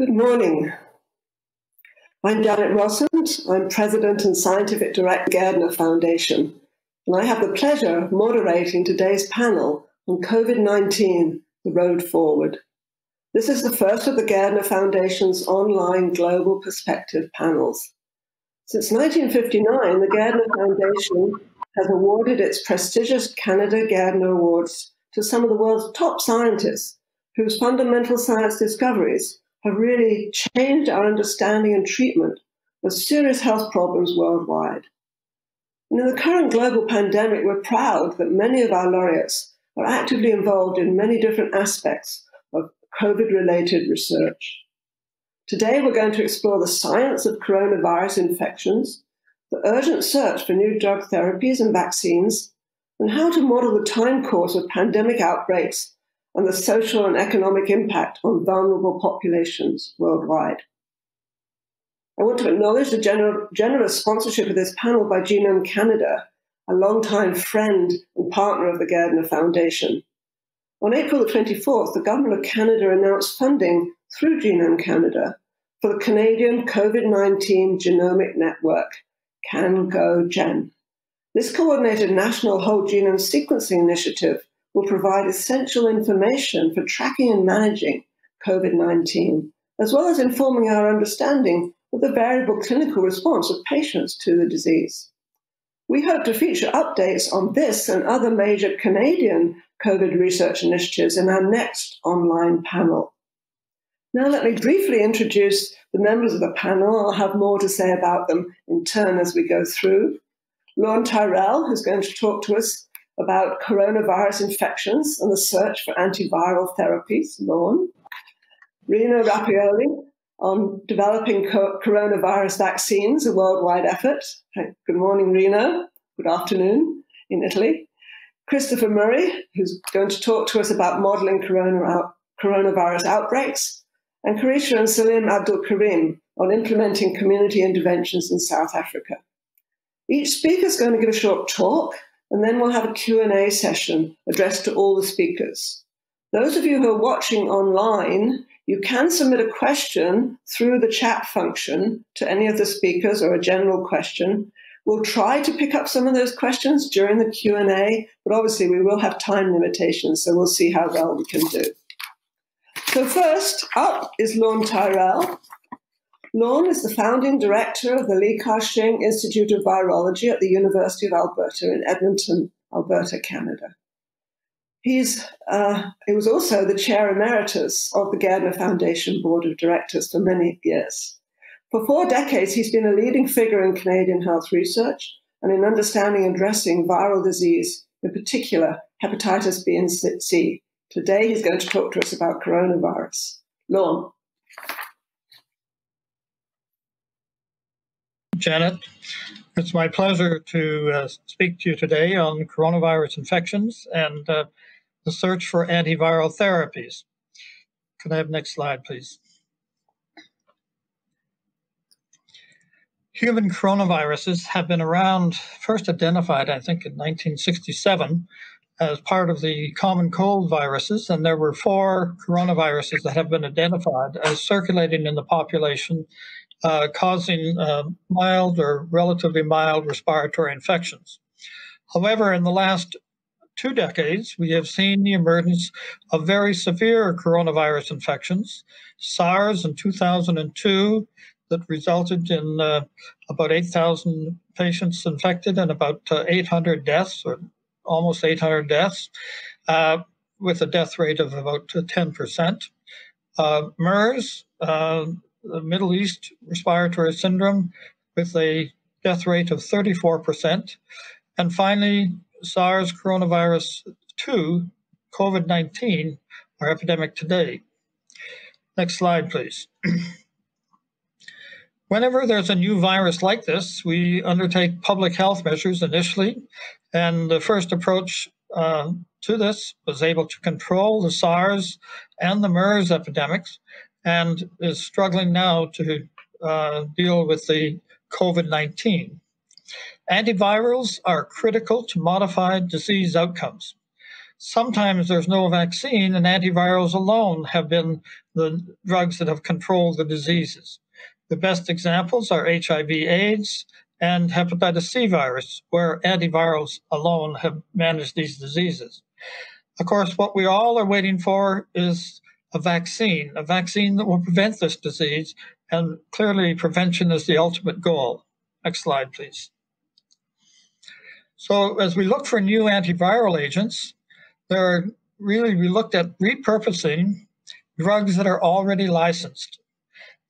Good morning. I'm Janet Rossant. I'm President and Scientific Director Gairdner Foundation, and I have the pleasure of moderating today's panel on COVID 19 The Road Forward. This is the first of the Gairdner Foundation's online global perspective panels. Since 1959, the Gairdner Foundation has awarded its prestigious Canada Gairdner Awards to some of the world's top scientists whose fundamental science discoveries have really changed our understanding and treatment of serious health problems worldwide. And in the current global pandemic, we're proud that many of our laureates are actively involved in many different aspects of COVID related research. Today, we're going to explore the science of coronavirus infections, the urgent search for new drug therapies and vaccines, and how to model the time course of pandemic outbreaks and the social and economic impact on vulnerable populations worldwide. I want to acknowledge the gener- generous sponsorship of this panel by Genome Canada, a longtime friend and partner of the Gairdner Foundation. On April the 24th, the Government of Canada announced funding through Genome Canada for the Canadian COVID 19 Genomic Network, CanCOGeN. This coordinated national whole genome sequencing initiative will provide essential information for tracking and managing COVID 19, as well as informing our understanding of the variable clinical response of patients to the disease. We hope to feature updates on this and other major Canadian COVID research initiatives in our next online panel. Now, let me briefly introduce the members of the panel. I'll have more to say about them in turn as we go through. Lorne Tyrrell, who's going to talk to us about coronavirus infections and the search for antiviral therapies, Lorne. Rino Rappuoli on developing co- coronavirus vaccines, a worldwide effort. Good morning, Rino. Good afternoon in Italy. Christopher Murray, who's going to talk to us about modeling corona out- coronavirus outbreaks. And Quarraisha and Salim Abdool Karim on implementing community interventions in South Africa. Each speaker is going to give a short talk and then we'll have a Q&A session addressed to all the speakers. Those of you who are watching online, you can submit a question through the chat function to any of the speakers or a general question. We'll try to pick up some of those questions during the Q&A, but obviously we will have time limitations, so we'll see how well we can do. So first up is Lorne Tyrrell, Lorne is the founding director of the Li Ka-shing Institute of Virology at the University of Alberta in Edmonton, Alberta, Canada. He's, uh, he was also the chair emeritus of the Gairdner Foundation Board of Directors for many years. For four decades, he's been a leading figure in Canadian health research and in understanding and addressing viral disease, in particular hepatitis B and C. Today, he's going to talk to us about coronavirus. Lorne. Janet. It's my pleasure to uh, speak to you today on coronavirus infections and uh, the search for antiviral therapies. Can I have next slide, please? Human coronaviruses have been around, first identified, I think, in 1967 as part of the common cold viruses, and there were four coronaviruses that have been identified as circulating in the population uh, causing uh, mild or relatively mild respiratory infections. However, in the last two decades, we have seen the emergence of very severe coronavirus infections. SARS in 2002 that resulted in uh, about 8,000 patients infected and about uh, 800 deaths, or almost 800 deaths, uh, with a death rate of about 10%. Uh, MERS, the Middle East respiratory syndrome with a death rate of 34%. And finally, SARS coronavirus 2, COVID 19, our epidemic today. Next slide, please. Whenever there's a new virus like this, we undertake public health measures initially. And the first approach uh, to this was able to control the SARS and the MERS epidemics and is struggling now to uh, deal with the COVID 19. Antivirals are critical to modify disease outcomes. sometimes there's no vaccine, and antivirals alone have been the drugs that have controlled the diseases. The best examples are HIV AIDS and hepatitis C virus, where antivirals alone have managed these diseases. Of course, what we all are waiting for is a vaccine, a vaccine that will prevent this disease, and clearly prevention is the ultimate goal. Next slide, please. So as we look for new antiviral agents, there are really, we looked at repurposing drugs that are already licensed.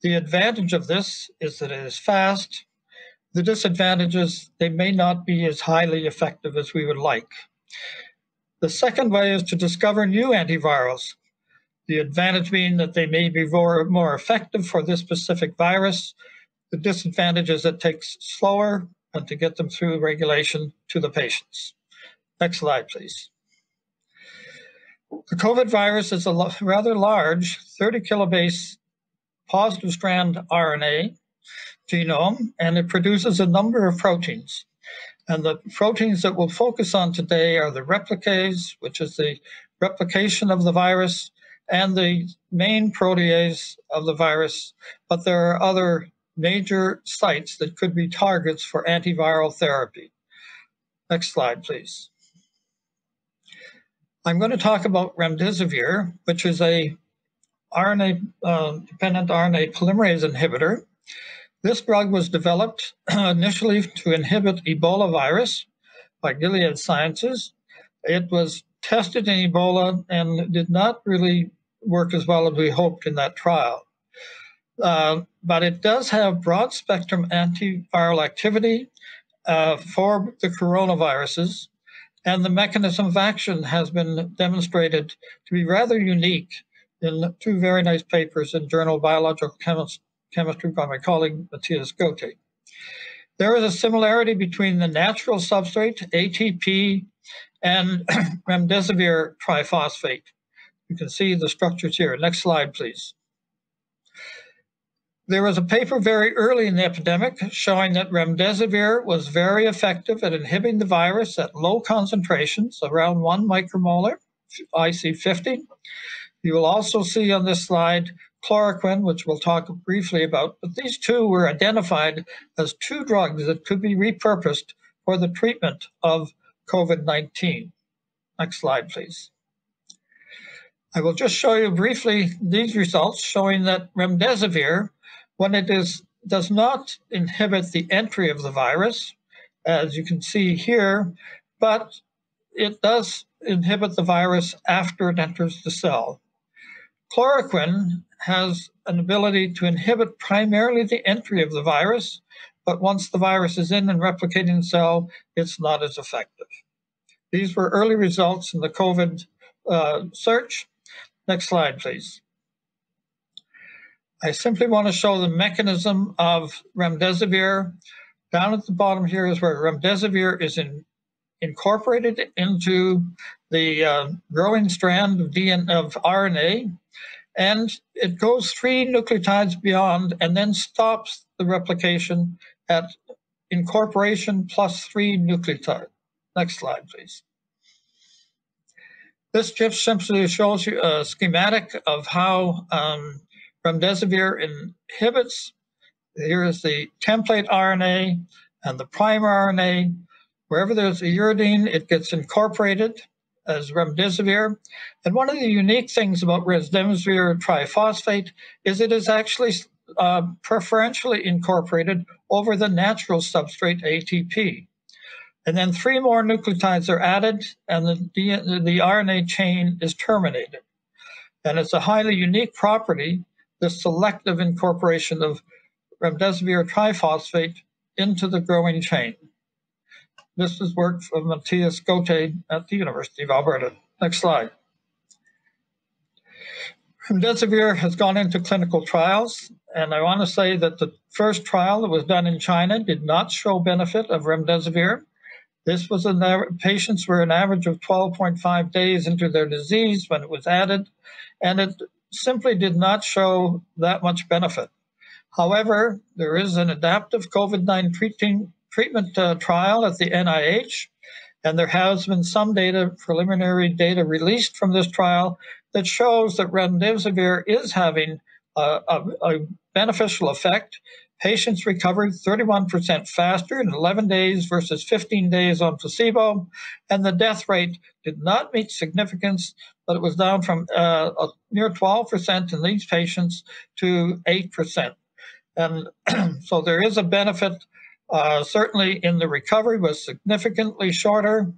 The advantage of this is that it is fast. The disadvantage is they may not be as highly effective as we would like. The second way is to discover new antivirals. The advantage being that they may be more, more effective for this specific virus. The disadvantage is it takes slower and to get them through regulation to the patients. Next slide, please. The COVID virus is a rather large 30 kilobase positive strand RNA genome, and it produces a number of proteins. And the proteins that we'll focus on today are the replicase, which is the replication of the virus, and the main protease of the virus. But there are other major sites that could be targets for antiviral therapy. Next slide, please. I'm going to talk about remdesivir, which is a RNA uh, dependent RNA polymerase inhibitor. This drug was developed initially to inhibit Ebola virus by Gilead Sciences. It was tested in Ebola and did not really work as well as we hoped in that trial. Uh, but it does have broad spectrum antiviral activity uh, for the coronaviruses, and the mechanism of action has been demonstrated to be rather unique in two very nice papers in Journal of Biological Chemist- Chemistry by my colleague Matthias Götte. There is a similarity between the natural substrate, ATP, and remdesivir triphosphate. You can see the structures here. Next slide, please. There was a paper very early in the epidemic showing that remdesivir was very effective at inhibiting the virus at low concentrations, around one micromolar, IC50. You will also see on this slide chloroquine, which we'll talk briefly about, but these two were identified as two drugs that could be repurposed for the treatment of COVID 19. Next slide, please. I will just show you briefly these results showing that remdesivir when it is, does not inhibit the entry of the virus, as you can see here, but it does inhibit the virus after it enters the cell. Chloroquine has an ability to inhibit primarily the entry of the virus, but once the virus is in and replicating cell, it's not as effective. These were early results in the COVID uh, search. Next slide, please. I simply want to show the mechanism of remdesivir. Down at the bottom here is where remdesivir is in, incorporated into the uh, growing strand of, DNA, of RNA, and it goes three nucleotides beyond and then stops the replication at incorporation plus three nucleotide. Next slide, please. This just simply shows you a schematic of how um, remdesivir inhibits, here is the template RNA and the primer RNA. Wherever there's a uridine, it gets incorporated as remdesivir. And one of the unique things about remdesivir triphosphate is it is actually uh, preferentially incorporated over the natural substrate ATP. And then three more nucleotides are added, and the, the RNA chain is terminated. And it's a highly unique property the selective incorporation of remdesivir triphosphate into the growing chain. This is work from Matthias Götte at the University of Alberta. Next slide. Remdesivir has gone into clinical trials, and I want to say that the first trial that was done in China did not show benefit of remdesivir. This was in patients were an average of 12.5 days into their disease when it was added, and it simply did not show that much benefit. However, there is an adaptive COVID 19 treatment uh, trial at the NIH, And there has been some data, preliminary data released from this trial that shows that remdesivir is having a, a, a beneficial effect. Patients recovered 31% faster in 11 days versus 15 days on placebo, and the death rate did not meet significance, but it was down from uh, near 12% in these patients to 8%. And so there is a benefit. Uh, certainly in the recovery was significantly shorter,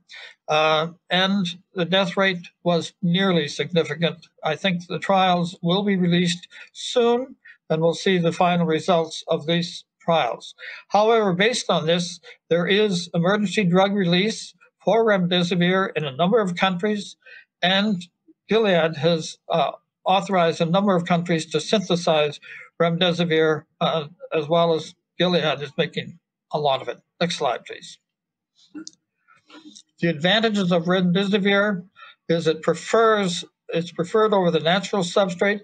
uh, and the death rate was nearly significant. I think the trials will be released soon, and we'll see the final results of these trials. However, based on this, there is emergency drug release for remdesivir in a number of countries, and Gilead has uh, authorized a number of countries to synthesize remdesivir, uh, as well as Gilead is making a lot of it. Next slide, please. The advantages of remdesivir is it prefers it's preferred over the natural substrate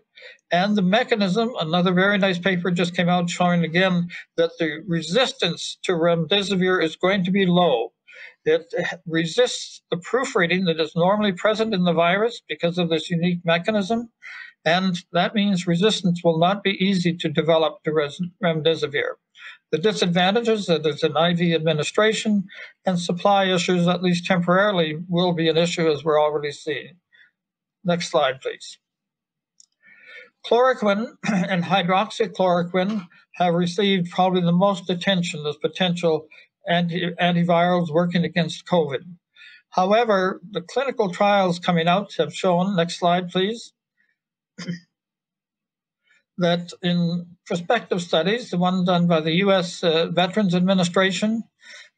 and the mechanism. Another very nice paper just came out showing again that the resistance to remdesivir is going to be low. It resists the proofreading that is normally present in the virus because of this unique mechanism. And that means resistance will not be easy to develop to remdesivir. The disadvantages that there's an IV administration and supply issues, at least temporarily, will be an issue as we're already seeing. Next slide, please. Chloroquine and hydroxychloroquine have received probably the most attention as potential anti- antivirals working against COVID. However, the clinical trials coming out have shown, next slide, please, that in prospective studies, the one done by the U.S. Uh, Veterans Administration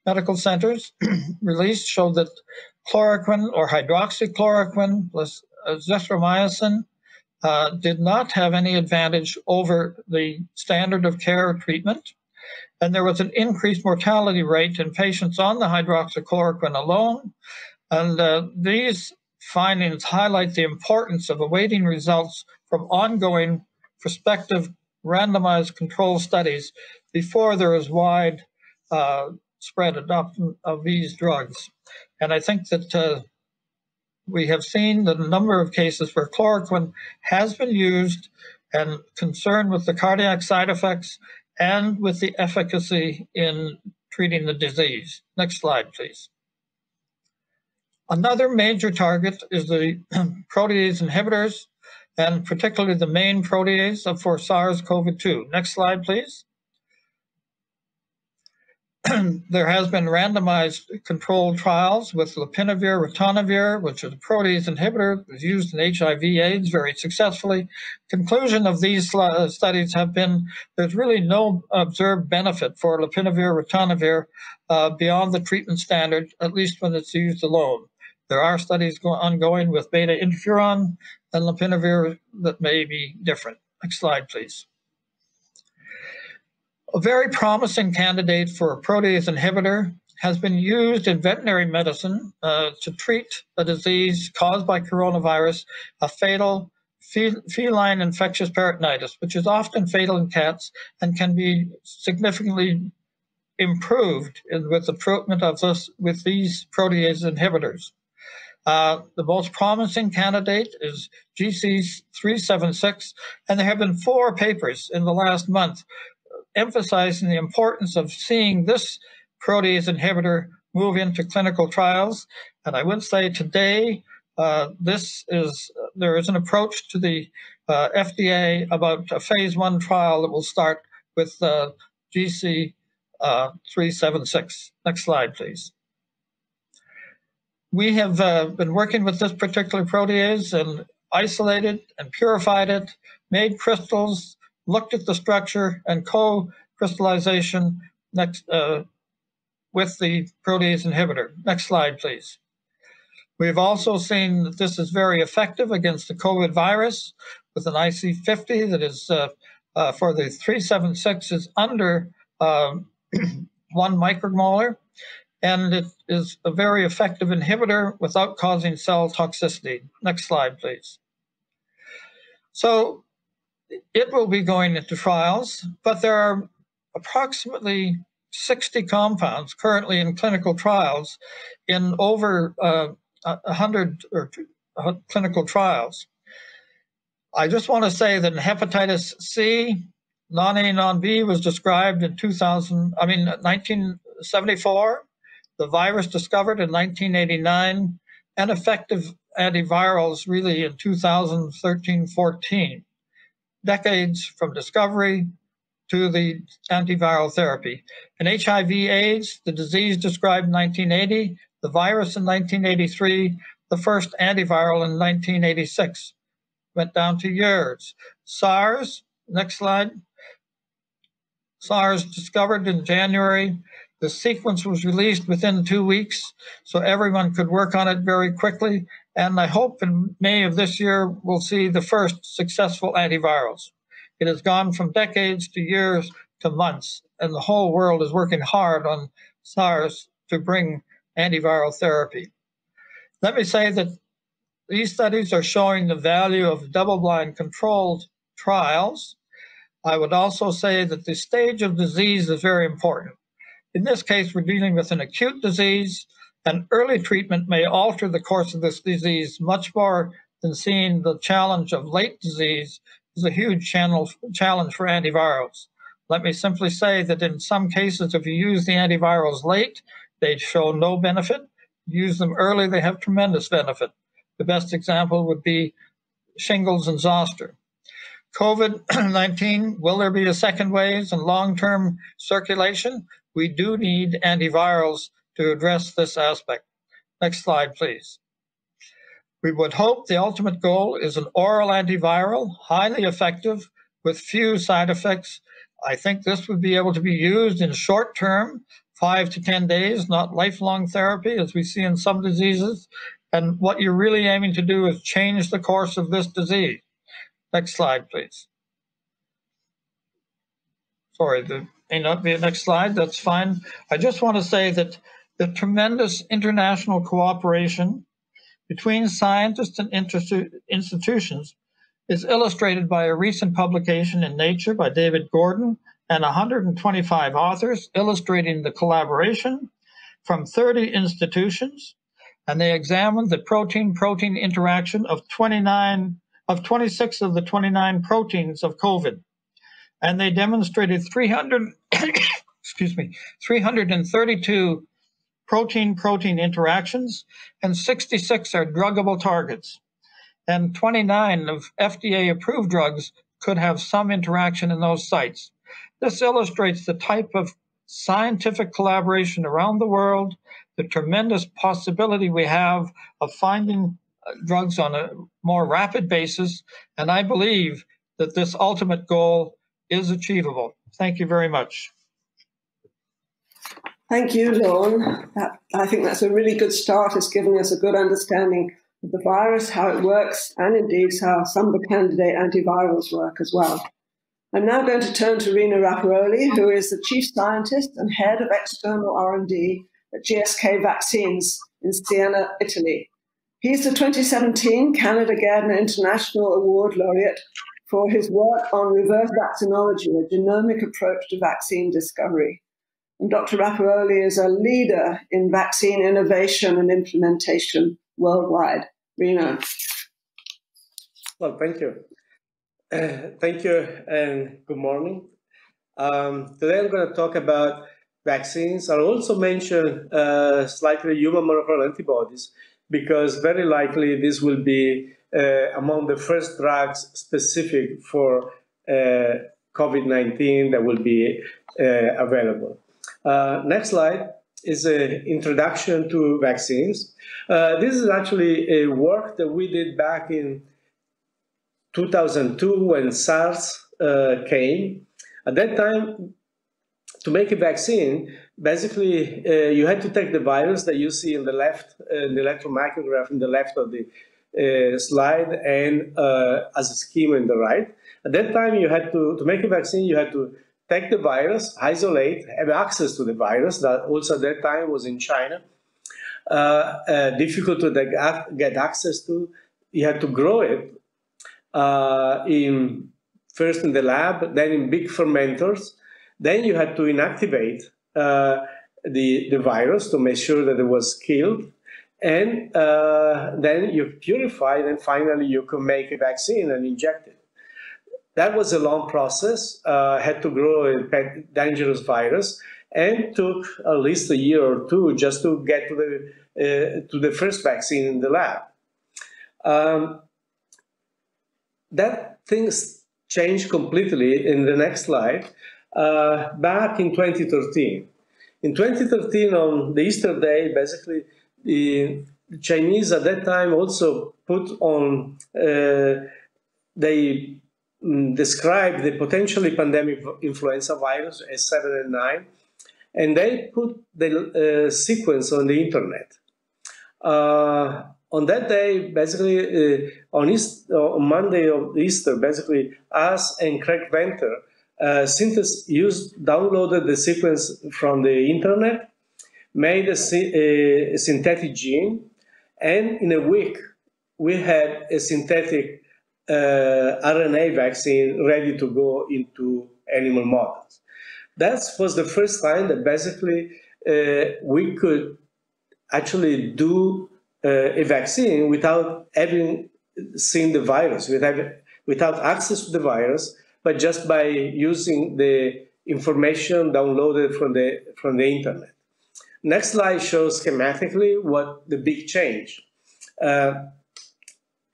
medical centers released showed that chloroquine or hydroxychloroquine plus azithromycin uh, did not have any advantage over the standard of care treatment. And there was an increased mortality rate in patients on the hydroxychloroquine alone. And uh, these findings highlight the importance of awaiting results from ongoing prospective randomized control studies before there is wide uh, spread adoption of these drugs. And I think that uh, we have seen that a number of cases where chloroquine has been used and concerned with the cardiac side effects and with the efficacy in treating the disease. Next slide, please. Another major target is the protease inhibitors, and particularly the main protease for SARS-CoV-2. Next slide, please. there has been randomized controlled trials with lopinavir, ritonavir, which is a protease inhibitor, was used in HIV/AIDS very successfully. Conclusion of these uh, studies have been there's really no observed benefit for lopinavir, ritonavir uh, beyond the treatment standard, at least when it's used alone. There are studies go- ongoing with beta interferon and lopinavir that may be different. Next slide, please. A very promising candidate for a protease inhibitor has been used in veterinary medicine uh, to treat a disease caused by coronavirus, a fatal feline infectious peritonitis, which is often fatal in cats and can be significantly improved with the treatment of this with these protease inhibitors. Uh, the most promising candidate is GC376, and there have been four papers in the last month emphasizing the importance of seeing this protease inhibitor move into clinical trials. And I would say today, uh, this is there is an approach to the uh, FDA about a phase one trial that will start with uh, GC uh, 376. Next slide, please. We have uh, been working with this particular protease and isolated and purified it, made crystals, looked at the structure and co-crystallization next uh, with the protease inhibitor. Next slide, please. We've also seen that this is very effective against the COVID virus with an IC50 that is uh, uh, for the 376 is under um, one micromolar, and it is a very effective inhibitor without causing cell toxicity. Next slide, please. So it will be going into trials, but there are approximately 60 compounds currently in clinical trials in over uh, 100 or uh, clinical trials. I just want to say that in hepatitis C, non A, non B was described in 2000, I mean, 1974, the virus discovered in 1989, and effective antivirals really in 2013 14. Decades from discovery to the antiviral therapy. In HIV AIDS, the disease described in 1980, the virus in 1983, the first antiviral in 1986. Went down to years. SARS, next slide. SARS discovered in January. The sequence was released within two weeks, so everyone could work on it very quickly. And I hope in May of this year, we'll see the first successful antivirals. It has gone from decades to years to months, and the whole world is working hard on SARS to bring antiviral therapy. Let me say that these studies are showing the value of double blind controlled trials. I would also say that the stage of disease is very important. In this case, we're dealing with an acute disease, and early treatment may alter the course of this disease much more than seeing the challenge of late disease is a huge channel, challenge for antivirals. Let me simply say that in some cases, if you use the antivirals late, they show no benefit. Use them early, they have tremendous benefit. The best example would be shingles and zoster. COVID 19, will there be a second wave and long term circulation? We do need antivirals to address this aspect. Next slide, please. We would hope the ultimate goal is an oral antiviral, highly effective, with few side effects. I think this would be able to be used in short term, five to 10 days, not lifelong therapy, as we see in some diseases. And what you're really aiming to do is change the course of this disease. Next slide, please. Sorry, the may not be a next slide. That's fine. I just want to say that the tremendous international cooperation between scientists and institutions is illustrated by a recent publication in Nature by David Gordon and 125 authors illustrating the collaboration from 30 institutions and they examined the protein protein interaction of 29 of 26 of the 29 proteins of covid. And they demonstrated 300 excuse me 332 protein protein interactions, and 66 are druggable targets. And 29 of FDA approved drugs could have some interaction in those sites. This illustrates the type of scientific collaboration around the world, the tremendous possibility we have of finding uh, drugs on a more rapid basis. And I believe that this ultimate goal is achievable. Thank you very much. Thank you, Lorne. That, I think that's a really good start. It's giving us a good understanding of the virus, how it works, and indeed how some of the candidate antivirals work as well. I'm now going to turn to Rino Rappuoli, who is the chief scientist and head of external R&D at GSK Vaccines in Siena, Italy. He's the 2017 Canada Gairdner International Award laureate for his work on reverse vaccinology, a genomic approach to vaccine discovery. And Dr. Rappuoli is a leader in vaccine innovation and implementation worldwide. Rino. Well, thank you. Uh, thank you and good morning. Um, today I'm going to talk about vaccines. I'll also mention uh, slightly human monoclonal antibodies because very likely this will be uh, among the first drugs specific for uh, COVID-19 that will be uh, available. Uh, next slide is an introduction to vaccines. Uh, this is actually a work that we did back in 2002 when SARS uh, came. At that time, to make a vaccine, basically uh, you had to take the virus that you see in the left, uh, the electron micrograph in the left of the uh, slide and as a schema in the right. At that time, you had to, to make a vaccine, you had to take the virus, isolate, have access to the virus that also at that time was in China. Uh, uh, difficult to get access to. You had to grow it uh, in first in the lab, then in big fermenters. Then you had to inactivate uh, the, the virus to make sure that it was killed. And uh, then you purify and finally you can make a vaccine and inject it. That was a long process, uh, had to grow a dangerous virus, and took at least a year or two just to get to the, uh, to the first vaccine in the lab. Um, that things changed completely in the next slide uh, back in 2013. In 2013, on the Easter day, basically, the Chinese at that time also put on, uh, they described the potentially pandemic influenza virus as 7 and 9, and they put the uh, sequence on the internet. Uh, on that day, basically, uh, on, East, on Monday of Easter, basically, us and Craig Venter uh, Synthes used, downloaded the sequence from the internet, made a, a, synthetic gene, and in a week we had a synthetic RNA vaccine ready to go into animal models. That was the first time that basically uh, we could actually do uh, a vaccine without having seen the virus, without, without access to the virus, but just by using the information downloaded from the, from the internet. Next slide shows schematically what the big change. Uh,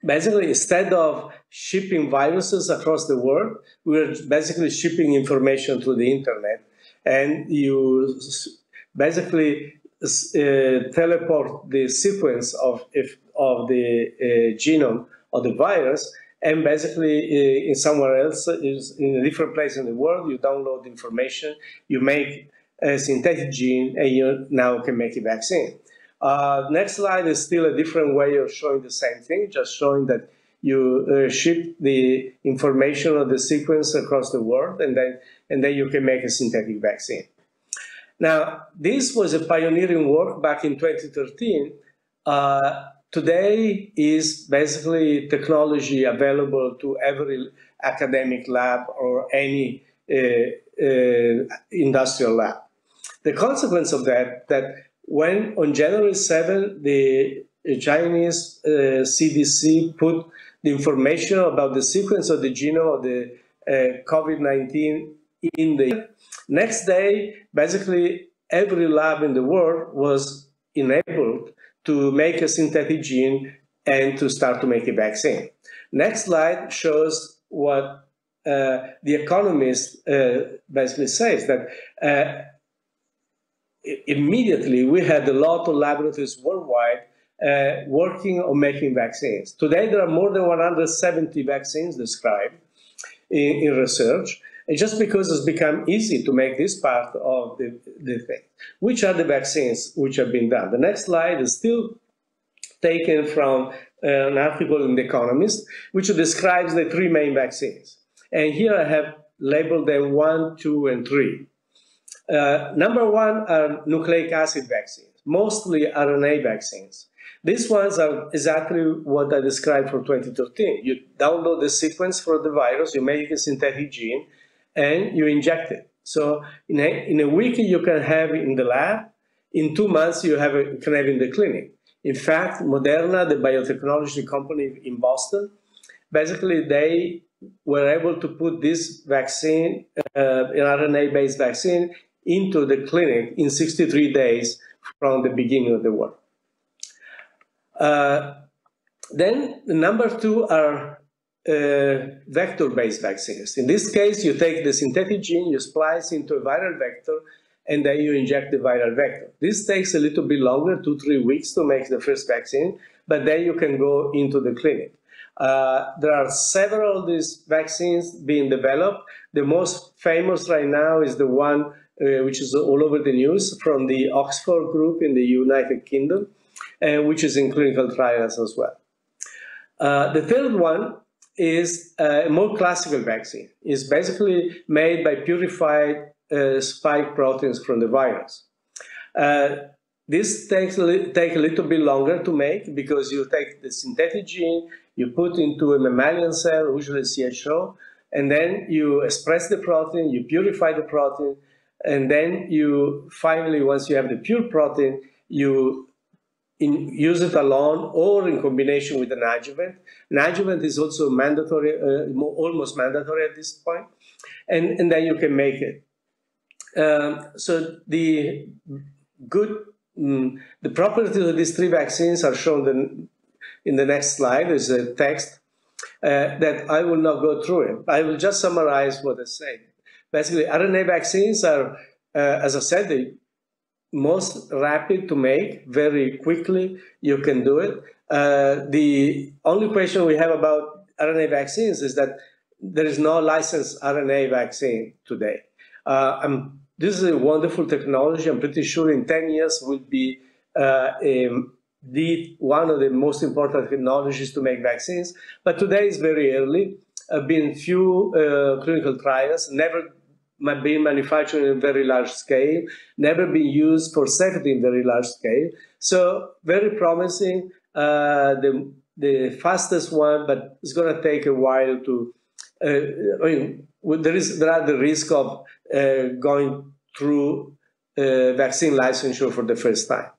basically, instead of shipping viruses across the world, we're basically shipping information through the internet. And you basically uh, teleport the sequence of, if, of the uh, genome of the virus and basically uh, in somewhere else, in a different place in the world, you download information, you make a synthetic gene, and you now can make a vaccine. Uh, next slide is still a different way of showing the same thing, just showing that you uh, ship the information of the sequence across the world, and then and then you can make a synthetic vaccine. Now, this was a pioneering work back in 2013. Uh, today is basically technology available to every academic lab or any uh, uh, industrial lab. The consequence of that, that when on January 7, the Chinese uh, CDC put the information about the sequence of the genome of the uh, COVID-19 in the next day, basically every lab in the world was enabled to make a synthetic gene and to start to make a vaccine. Next slide shows what uh, the economist uh, basically says that uh, immediately we had a lot of laboratories worldwide uh, working on making vaccines. Today there are more than 170 vaccines described in, in research. And just because it's become easy to make this part of the, the thing. Which are the vaccines which have been done? The next slide is still taken from uh, an article in The Economist, which describes the three main vaccines. And here I have labeled them one, two, and three. Uh, number one are nucleic acid vaccines, mostly RNA vaccines. These ones are exactly what I described for 2013. You download the sequence for the virus, you make a synthetic gene, and you inject it. So in a, in a week you can have in the lab, in two months you, have a, can have in the clinic. In fact, Moderna, the biotechnology company in Boston, basically they were able to put this vaccine, uh, an RNA-based vaccine, into the clinic in 63 days from the beginning of the war. Uh, then number two are uh, vector-based vaccines. In this case, you take the synthetic gene, you splice into a viral vector, and then you inject the viral vector. This takes a little bit longer, two, three weeks to make the first vaccine, but then you can go into the clinic. Uh, there are several of these vaccines being developed. The most famous right now is the one uh, which is all over the news from the Oxford group in the United Kingdom, uh, which is in clinical trials as well. Uh, the third one is a more classical vaccine. It's basically made by purified uh, spike proteins from the virus. Uh, this takes a, take a little bit longer to make because you take the synthetic gene, you put into a mammalian cell, usually CHO, and then you express the protein, you purify the protein, and then you finally, once you have the pure protein, you in, use it alone or in combination with an adjuvant. An adjuvant is also mandatory, uh, almost mandatory at this point, and, and then you can make it. Um, so the good, mm, the properties of these three vaccines are shown in, in the next slide. There's a text uh, that I will not go through it. I will just summarize what I say. Basically, RNA vaccines are, uh, as I said, the most rapid to make, very quickly. You can do it. Uh, the only question we have about RNA vaccines is that there is no licensed RNA vaccine today. Uh, this is a wonderful technology. I'm pretty sure in 10 years will be uh, a, the one of the most important technologies to make vaccines. But today is very early. Have been few uh, clinical trials, never been manufactured in very large scale, never been used for safety in very large scale. So very promising. Uh, the the fastest one, but it's going to take a while to. Uh, I mean, there is there are the risk of uh, going through uh, vaccine licensure for the first time.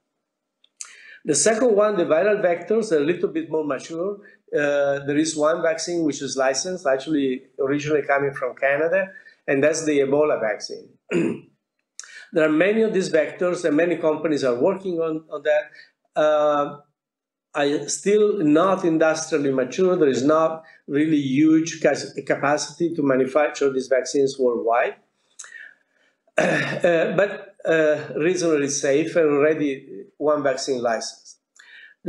The second one, the viral vectors, are a little bit more mature. Uh, there is one vaccine which is licensed, actually originally coming from Canada, and that's the Ebola vaccine. there are many of these vectors, and many companies are working on, on that. Uh, I still not industrially mature. There is not really huge capacity to manufacture these vaccines worldwide. Uh, but uh, reasonably safe and already one vaccine license.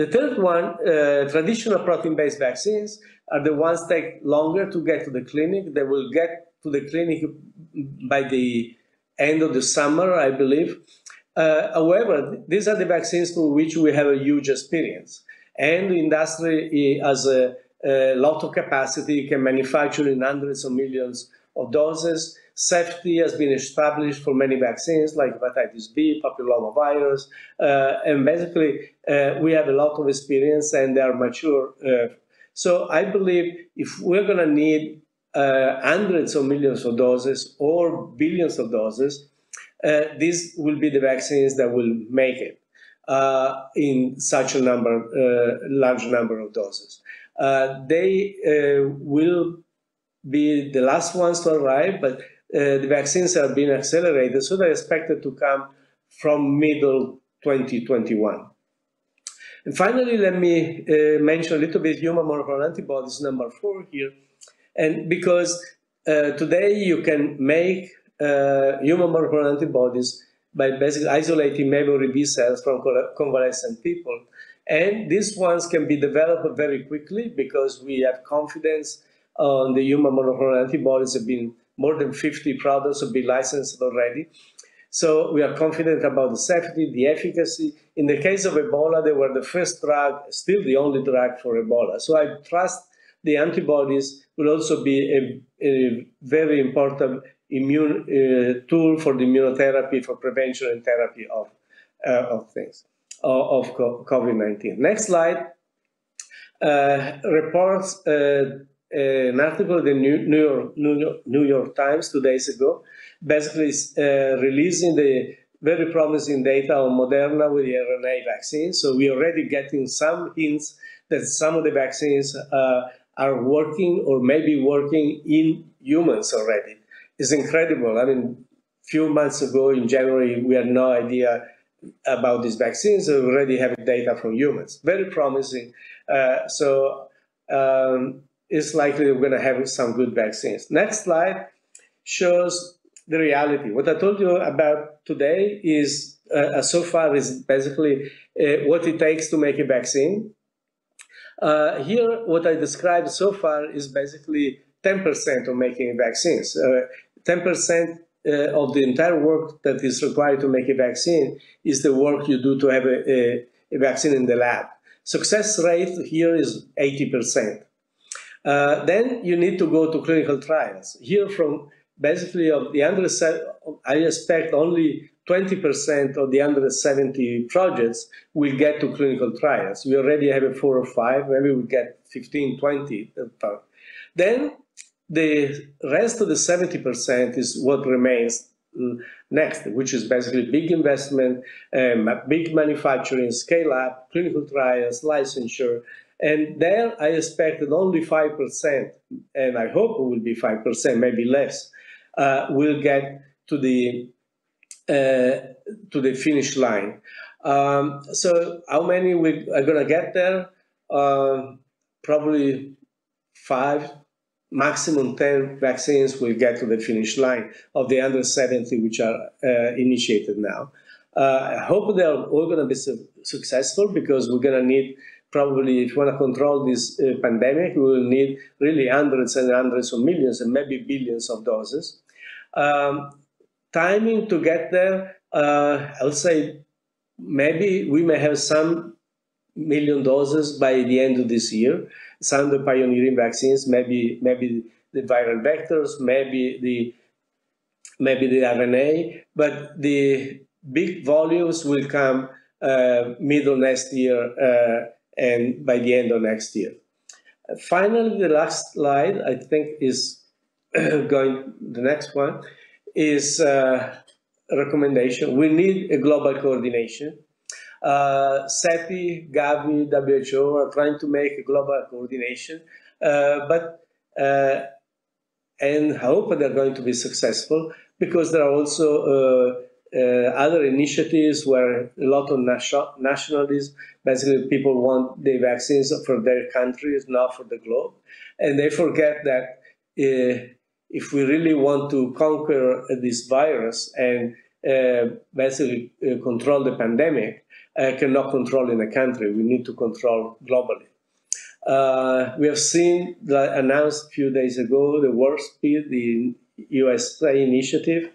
The third one, uh, traditional protein-based vaccines, are the ones take longer to get to the clinic. They will get to the clinic by the end of the summer, I believe. Uh, however, these are the vaccines for which we have a huge experience. And the industry has a, a lot of capacity, can manufacture in hundreds of millions of doses. Safety has been established for many vaccines like hepatitis B, papillomavirus, uh, and basically uh, we have a lot of experience and they are mature. Uh, so I believe if we're going to need uh, hundreds of millions of doses or billions of doses, uh, these will be the vaccines that will make it uh, in such a number, large number of doses. they will be the last ones to arrive, but the vaccines are being accelerated, so they're expected to come from middle 2021. And finally, let me uh, mention a little bit human monoclonal antibodies, number four here. And because uh, today you can make uh, human monoclonal antibodies by basically isolating memory B cells from convalescent people. And these ones can be developed very quickly because we have confidence on the human monoclonal antibodies have been more than 50 products have been licensed already. So we are confident about the safety, the efficacy. In the case of Ebola, they were the first drug, still the only drug for Ebola. So I trust the antibodies will also be a, a very important immune uh, tool for the immunotherapy for prevention and therapy of, uh, of things, of, of COVID-19. Next slide uh, reports uh, an article in the New York, New York, New York Times two days ago, basically uh, releasing the very promising data on Moderna with the RNA vaccine. So we're already getting some hints that some of the vaccines uh, are working or maybe working in humans already. It's incredible. I mean, few months ago in January, we had no idea about these vaccines. We already have data from humans. Very promising. Uh, so um, it's likely we're going to have some good vaccines. Next slide shows the reality. What I told you about today is uh, so far is basically uh, what it takes to make a vaccine. Uh, here, what I described so far is basically 10% of making vaccines. 10% uh, uh, of the entire work that is required to make a vaccine is the work you do to have a, a, a vaccine in the lab. Success rate here is 80%. Uh, then you need to go to clinical trials. Here from basically of the under, I expect only 20% of the under 70 projects will get to clinical trials. We already have a four or five, maybe we get 15, 20. Then the rest of the 70% is what remains next, which is basically big investment, um, big manufacturing, scale up, clinical trials, licensure. And there I expected only 5%, and I hope it will be 5%, maybe less, uh, will get to the, uh, to the finish line. Um, so how many we are going to get there? Uh, probably five, maximum 10 vaccines will get to the finish line of the under 70 which are uh, initiated now. Uh, I hope they're all going to be su successful because we're going to need probably, if you want to control this uh, pandemic, we will need really hundreds and hundreds of millions and maybe billions of doses. Um, timing to get there, uh, I'll say maybe we may have some million doses by the end of this year some of the pioneering vaccines, maybe maybe the viral vectors, maybe the maybe the RNA, but the big volumes will come uh, middle next year uh, and by the end of next year. Finally, the last slide I think is going. The next one is uh, recommendation. We need a global coordination uh, CEPI, Gavi, WHO are trying to make a global coordination, uh, but uh, and hope they're going to be successful because there are also uh, uh, other initiatives where a lot of nation- nationalism, basically people want the vaccines for their countries, not for the globe, and they forget that uh, if we really want to conquer this virus and basically control the pandemic, uh, cannot control in a country. We need to control globally. Uh, we have seen announced a few days ago the Warp Speed, the USA initiative,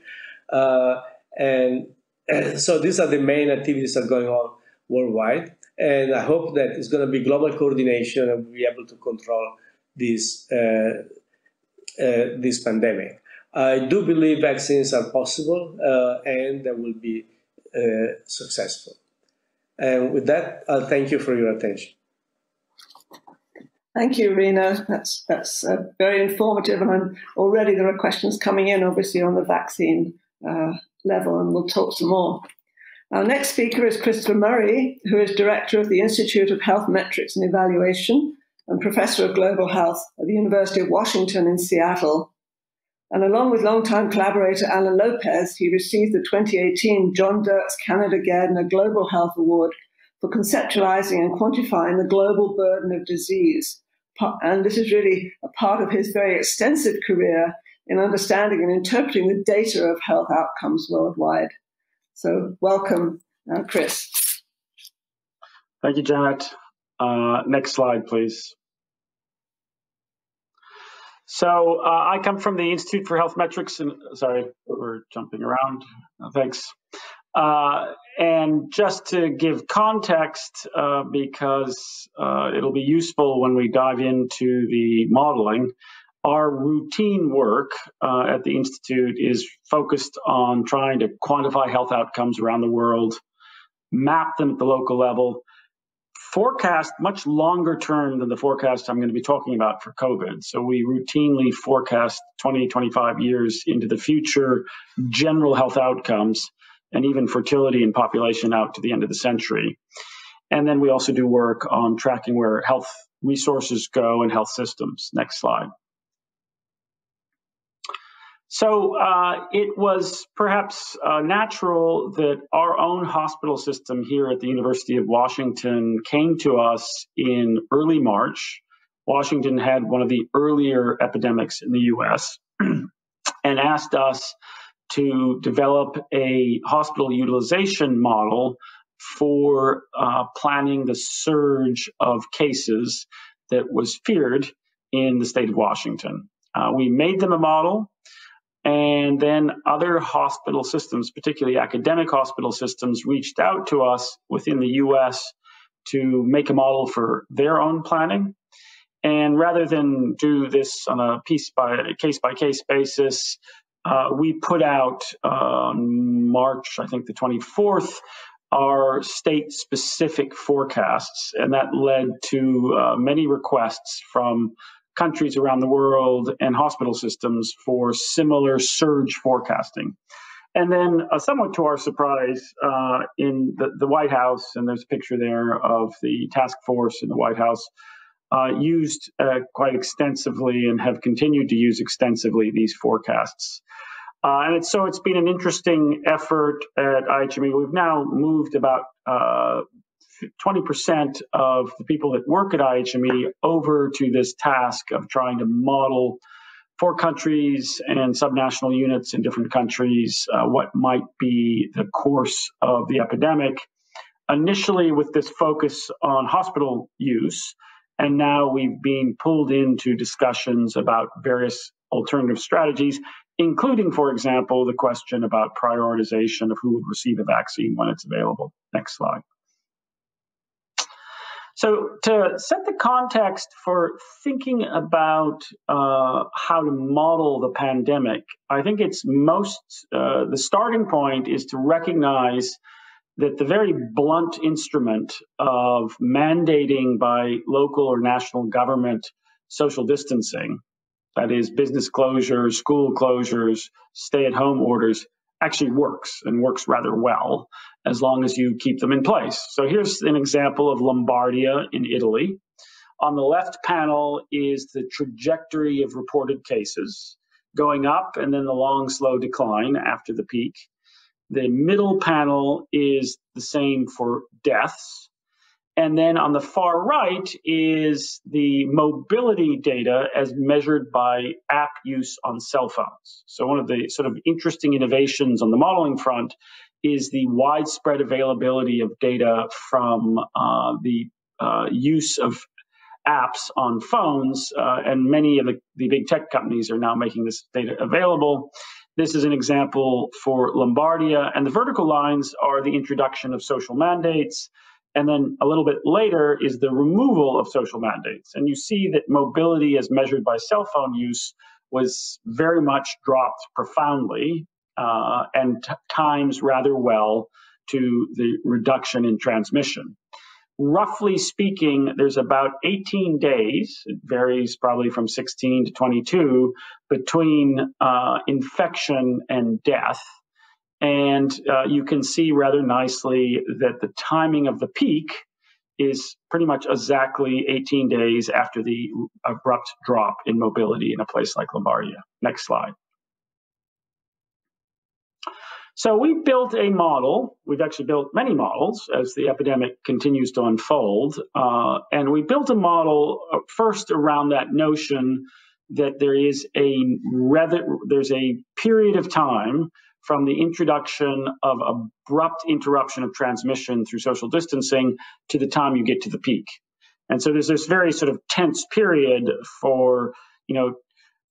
uh, and, so these are the main activities that are going on worldwide. And I hope that it's going to be global coordination and we'll be able to control this uh, uh, this pandemic. I do believe vaccines are possible uh, and they will be successful. And with that, I'll thank you for your attention. Thank you, Rino. That's that's uh, very informative, and I'm, already there are questions coming in, obviously on the vaccine uh, level, and we'll talk some more. Our next speaker is Christopher Murray, who is director of the Institute of Health Metrics and Evaluation and professor of global health at the University of Washington in Seattle. And along with longtime collaborator Alan Lopez, he received the 2018 John Dirks Canada Gairdner Global Health Award for conceptualizing and quantifying the global burden of disease. And this is really a part of his very extensive career in understanding and interpreting the data of health outcomes worldwide. So, welcome, uh, Chris. Thank you, Janet. Uh, next slide, please. So uh, I come from the Institute for Health Metrics, and sorry, we're jumping around. Uh, thanks. Uh, and just to give context, uh, because uh, it'll be useful when we dive into the modeling, our routine work uh, at the Institute is focused on trying to quantify health outcomes around the world, map them at the local level, forecast much longer term than the forecast I'm going to be talking about for COVID. So we routinely forecast 20, 25 years into the future general health outcomes and even fertility and population out to the end of the century. And then we also do work on tracking where health resources go and health systems. Next slide. So uh, it was perhaps uh, natural that our own hospital system here at the University of Washington came to us in early March. Washington had one of the earlier epidemics in the US and asked us to develop a hospital utilization model for uh, planning the surge of cases that was feared in the state of Washington. Uh, we made them a model. And then other hospital systems, particularly academic hospital systems, reached out to us within the US to make a model for their own planning. And rather than do this on a piece by case by case basis, uh, we put out on March, I think the 24th, our state specific forecasts. And that led to uh, many requests from countries around the world and hospital systems for similar surge forecasting. And then, uh, somewhat to our surprise, uh, in the, the, White House, and there's a picture there of the task force in the White House, uh, used uh, quite extensively and have continued to use extensively these forecasts. Uh, and it's, so it's been an interesting effort at IHME. We've now moved about 20% uh, of the people that work at IHME over to this task of trying to model for countries and subnational units in different countries uh, what might be the course of the epidemic. Initially, with this focus on hospital use, and now we've been pulled into discussions about various alternative strategies, including, for example, the question about prioritization of who would receive a vaccine when it's available. Next slide. So, to set the context for thinking about uh, how to model the pandemic, I think it's most, uh, the starting point is to recognize that the very blunt instrument of mandating by local or national government social distancing, that is, business closures, school closures, stay at home orders, actually works and works rather well as long as you keep them in place. So here's an example of Lombardia in Italy. On the left panel is the trajectory of reported cases going up and then the long, slow decline after the peak. The middle panel is the same for deaths. And then on the far right is the mobility data as measured by app use on cell phones. So, one of the sort of interesting innovations on the modeling front is the widespread availability of data from uh, the uh, use of apps on phones. Uh, and many of the, the big tech companies are now making this data available. This is an example for Lombardia. And the vertical lines are the introduction of social mandates. And then a little bit later is the removal of social mandates. And you see that mobility as measured by cell phone use was very much dropped profoundly uh, and t- times rather well to the reduction in transmission roughly speaking, there's about 18 days, it varies probably from 16 to 22, between uh, infection and death. And uh, you can see rather nicely that the timing of the peak is pretty much exactly 18 days after the abrupt drop in mobility in a place like Lombardia. Next slide. So we built a model. We've actually built many models as the epidemic continues to unfold. Uh, and we built a model uh, first around that notion that there is a rather, there's a period of time from the introduction of abrupt interruption of transmission through social distancing to the time you get to the peak. And so there's this very sort of tense period for, you know,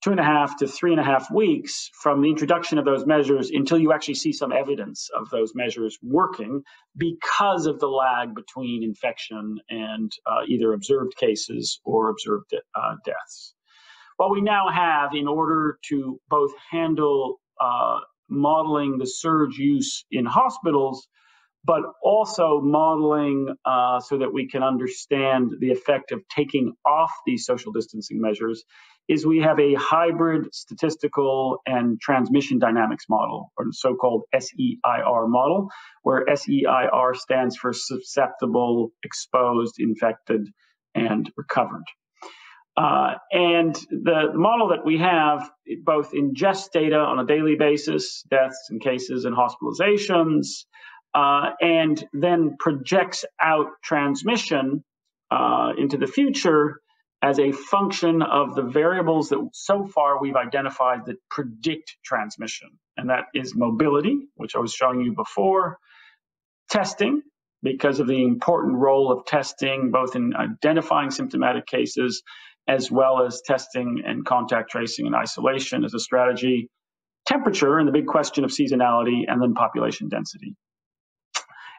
two and a half to three and a half weeks from the introduction of those measures until you actually see some evidence of those measures working because of the lag between infection and uh, either observed cases or observed uh, deaths. What we now have in order to both handle uh, modeling the surge use in hospitals, but also modeling uh, so that we can understand the effect of taking off these social distancing measures is we have a hybrid statistical and transmission dynamics model, or so-called SEIR model, where SEIR stands for susceptible, exposed, infected, and recovered. Uh, and the model that we have both ingests data on a daily basis, deaths and cases and hospitalizations, uh, and then projects out transmission uh, into the future as a function of the variables that so far we've identified that predict transmission. And that is mobility, which I was showing you before, testing, because of the important role of testing, both in identifying symptomatic cases as well as testing and contact tracing and isolation as a strategy, temperature, and the big question of seasonality, and then population density.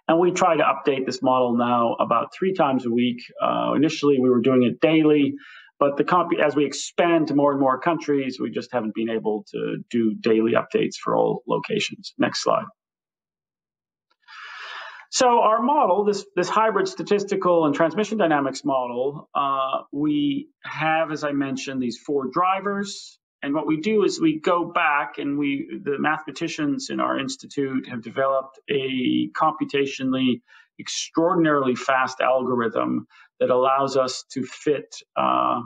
And we try to update this model now about three times a week. Uh, initially, we were doing it daily, but the comp- as we expand to more and more countries, we just haven't been able to do daily updates for all locations. Next slide. So our model, this this hybrid statistical and transmission dynamics model, uh, we have, as I mentioned, these four drivers, And what we do is we go back and we, the mathematicians in our institute have developed a computationally extraordinarily fast algorithm that allows us to fit, uh,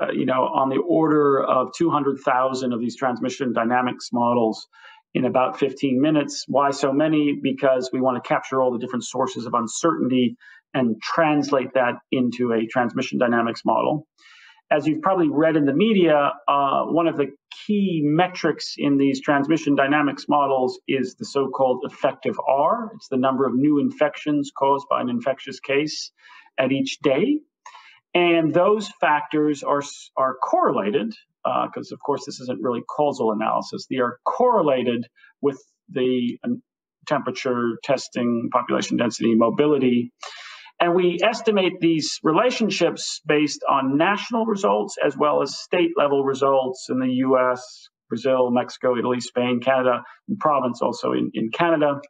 uh, you know, on the order of 200,000 of these transmission dynamics models in about 15 minutes. Why so many? Because we want to capture all the different sources of uncertainty and translate that into a transmission dynamics model. As you've probably read in the media, uh, one of the key metrics in these transmission dynamics models is the so called effective R. It's the number of new infections caused by an infectious case at each day. And those factors are, are correlated, because uh, of course this isn't really causal analysis, they are correlated with the um, temperature, testing, population density, mobility. And we estimate these relationships based on national results as well as state level results in the US, Brazil, Mexico, Italy, Spain, Canada, and province also in, in Canada.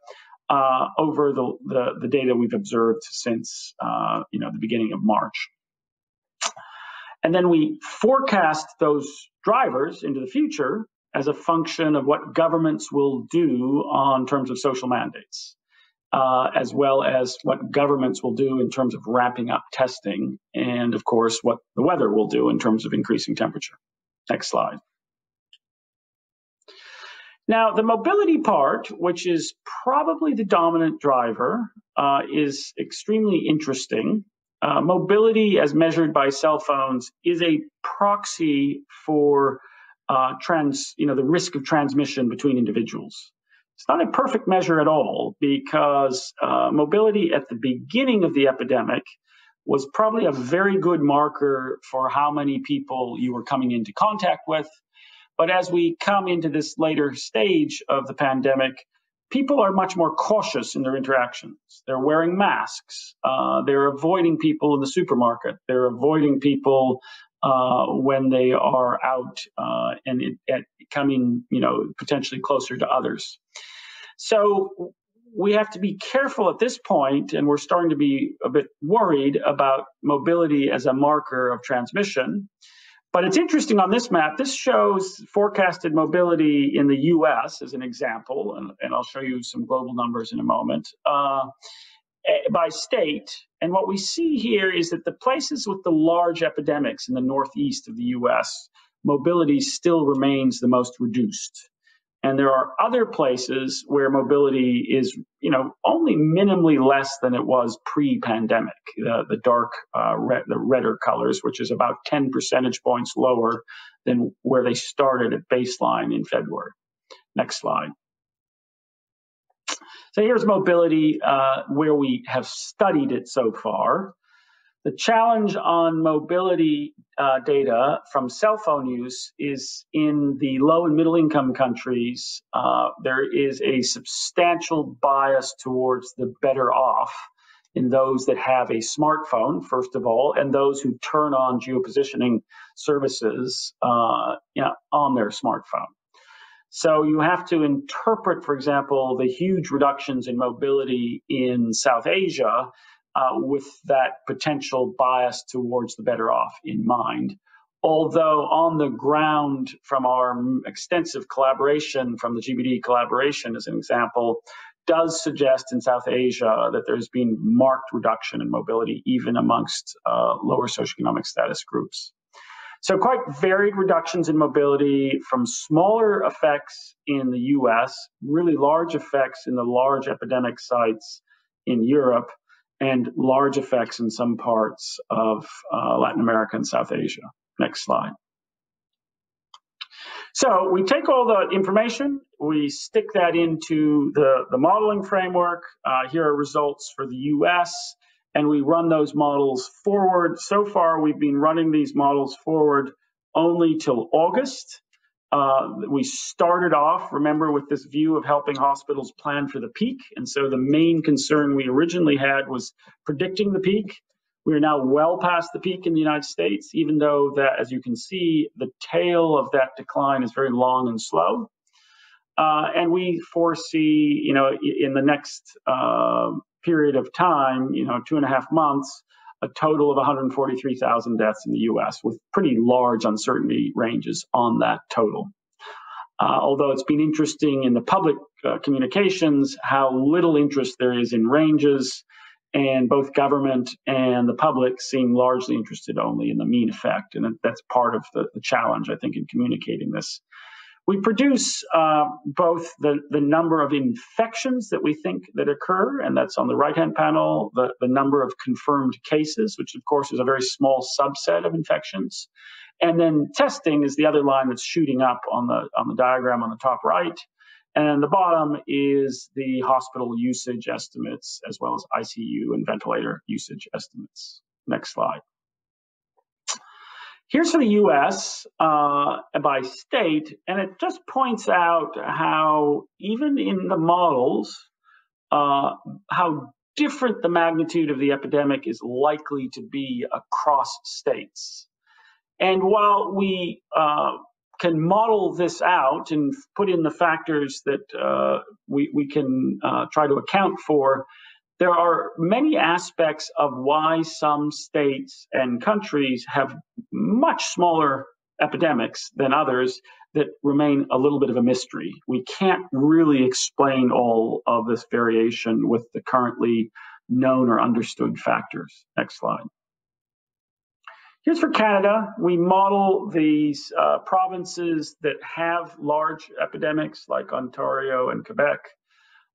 Uh, over the, the, the, data we've observed since uh, you know the beginning of March. And then we forecast those drivers into the future as a function of what governments will do on terms of social mandates uh, as well as what governments will do in terms of ramping up testing, and of course, what the weather will do in terms of increasing temperature. Next slide. Now, the mobility part, which is probably the dominant driver, uh, is extremely interesting. Uh, mobility, as measured by cell phones, is a proxy for uh, trans, you know, the risk of transmission between individuals. It's not a perfect measure at all because uh, mobility at the beginning of the epidemic was probably a very good marker for how many people you were coming into contact with. But as we come into this later stage of the pandemic, people are much more cautious in their interactions. They're wearing masks. Uh, they're avoiding people in the supermarket. They're avoiding people uh, when they are out uh, and it, it coming, you know, potentially closer to others. So we have to be careful at this point, and we're starting to be a bit worried about mobility as a marker of transmission. But it's interesting on this map, this shows forecasted mobility in the US as an example, and, and I'll show you some global numbers in a moment, uh, eh, by state. And what we see here is that the places with the large epidemics in the northeast of the US, mobility still remains the most reduced. And there are other places where mobility is, you know, only minimally less than it was pre-pandemic. The, the dark, uh, red, the redder colors, which is about 10 percentage points lower than where they started at baseline in February. Next slide. So here's mobility uh, where we have studied it so far. The challenge on mobility uh, data from cell phone use is in the low and middle income countries, uh, there is a substantial bias towards the better off in those that have a smartphone, first of all, and those who turn on geopositioning services uh, you know, on their smartphone. So you have to interpret, for example, the huge reductions in mobility in South Asia uh, with that potential bias towards the better off in mind. Although on the ground, from our extensive collaboration, from the GBD collaboration as an example, does suggest in South Asia that there's been marked reduction in mobility, even amongst uh, lower socioeconomic status groups. So, quite varied reductions in mobility from smaller effects in the US, really large effects in the large epidemic sites in Europe, and large effects in some parts of uh, Latin America and South Asia. Next slide. So we take all the information, we stick that into the, the modeling framework. Uh, here are results for the US, and we run those models forward. So far, we've been running these models forward only till August. Uh, we started off, remember, with this view of helping hospitals plan for the peak. And so the main concern we originally had was predicting the peak. We are now well past the peak in the United States, even though that, as you can see, the tail of that decline is very long and slow. Uh, and we foresee, you know, in the next uh, period of time, you know, two and a half months, a total of 143,000 deaths in the US, with pretty large uncertainty ranges on that total. Uh, although it's been interesting in the public uh, communications how little interest there is in ranges, and both government and the public seem largely interested only in the mean effect. And that's part of the, the challenge, I think, in communicating this. We produce uh, both the, the number of infections that we think that occur, and that's on the right-hand panel, the, the number of confirmed cases, which of course is a very small subset of infections. And then testing is the other line that's shooting up on the, on the diagram on the top right. And the bottom is the hospital usage estimates, as well as ICU and ventilator usage estimates. Next slide. Here's for the US uh, by state, and it just points out how, even in the models, uh, how different the magnitude of the epidemic is likely to be across states. And while we uh, can model this out and put in the factors that uh, we, we can uh, try to account for, there are many aspects of why some states and countries have much smaller epidemics than others that remain a little bit of a mystery. We can't really explain all of this variation with the currently known or understood factors. Next slide. Here's for Canada. We model these uh, provinces that have large epidemics like Ontario and Quebec.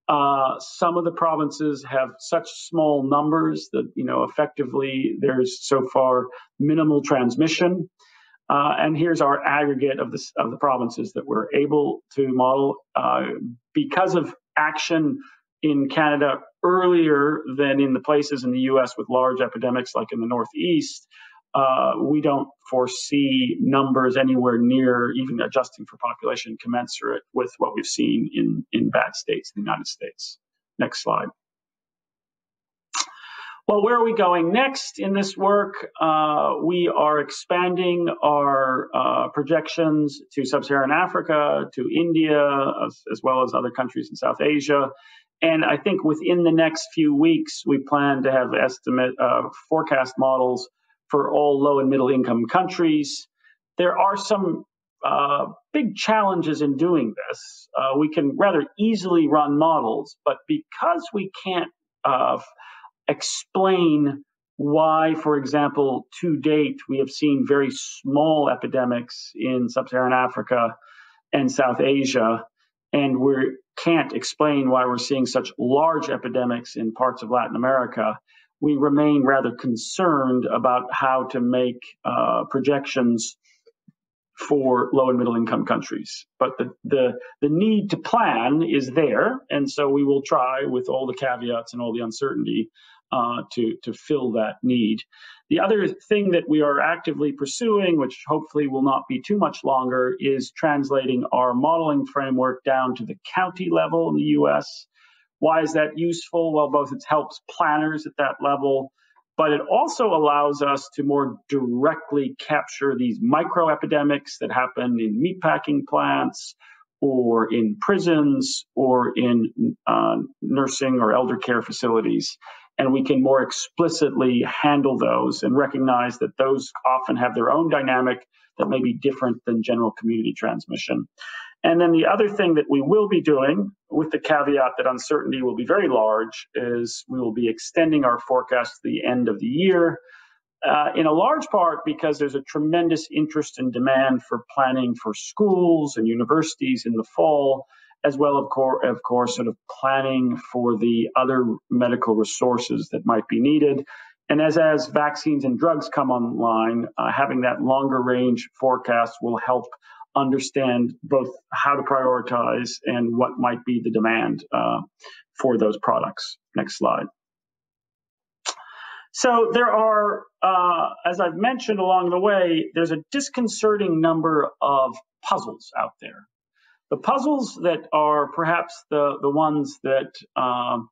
Uh, some of the provinces have such small numbers that, you know, effectively there's so far minimal transmission. Uh, and here's our aggregate of the, of the provinces that we're able to model uh, because of action in Canada earlier than in the places in the US with large epidemics like in the Northeast uh, we don't foresee numbers anywhere near even adjusting for population commensurate with what we've seen in, in bad states in the United States. Next slide. Well, where are we going next in this work? Uh, we are expanding our uh, projections to sub-Saharan Africa, to India, as, as, well as other countries in South Asia. And I think within the next few weeks, we plan to have estimate uh, forecast models for all low and middle income countries. There are some uh, big challenges in doing this. Uh, we can rather easily run models, but because we can't uh, explain why, for example, to date, we have seen very small epidemics in sub Saharan Africa and South Asia, and we can't explain why we're seeing such large epidemics in parts of Latin America we remain rather concerned about how to make uh, projections for low and middle income countries. But the, the, the need to plan is there. And so we will try with all the caveats and all the uncertainty uh, to, to fill that need. The other thing that we are actively pursuing, which hopefully will not be too much longer, is translating our modeling framework down to the county level in the US. Why is that useful? Well, both it helps planners at that level, but it also allows us to more directly capture these micro epidemics that happen in meatpacking plants or in prisons or in uh, nursing or elder care facilities. And we can more explicitly handle those and recognize that those often have their own dynamic that may be different than general community transmission. And then the other thing that we will be doing, with the caveat that uncertainty will be very large, is we will be extending our forecast to the end of the year. Uh, in a large part because there's a tremendous interest and demand for planning for schools and universities in the fall, as well, of, cor- of course, sort of planning for the other medical resources that might be needed. And as, as vaccines and drugs come online, uh, having that longer range forecast will help understand both how to prioritize and what might be the demand uh, for those products. Next slide. So there are, uh, as I've mentioned along the way, there's a disconcerting number of puzzles out there. The puzzles that are perhaps the, the ones that um,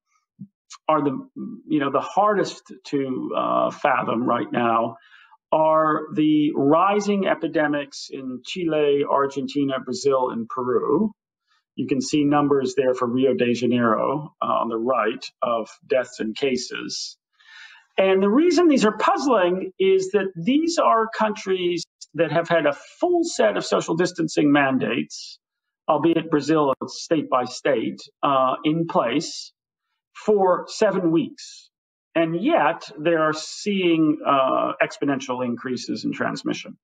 are the you know the hardest to uh, fathom right now are the rising epidemics in Chile, Argentina, Brazil, and Peru. You can see numbers there for Rio de Janeiro uh, on the right of deaths and cases. And the reason these are puzzling is that these are countries that have had a full set of social distancing mandates, albeit Brazil state by state, uh, in place for seven weeks. And yet they are seeing uh, exponential increases in transmission.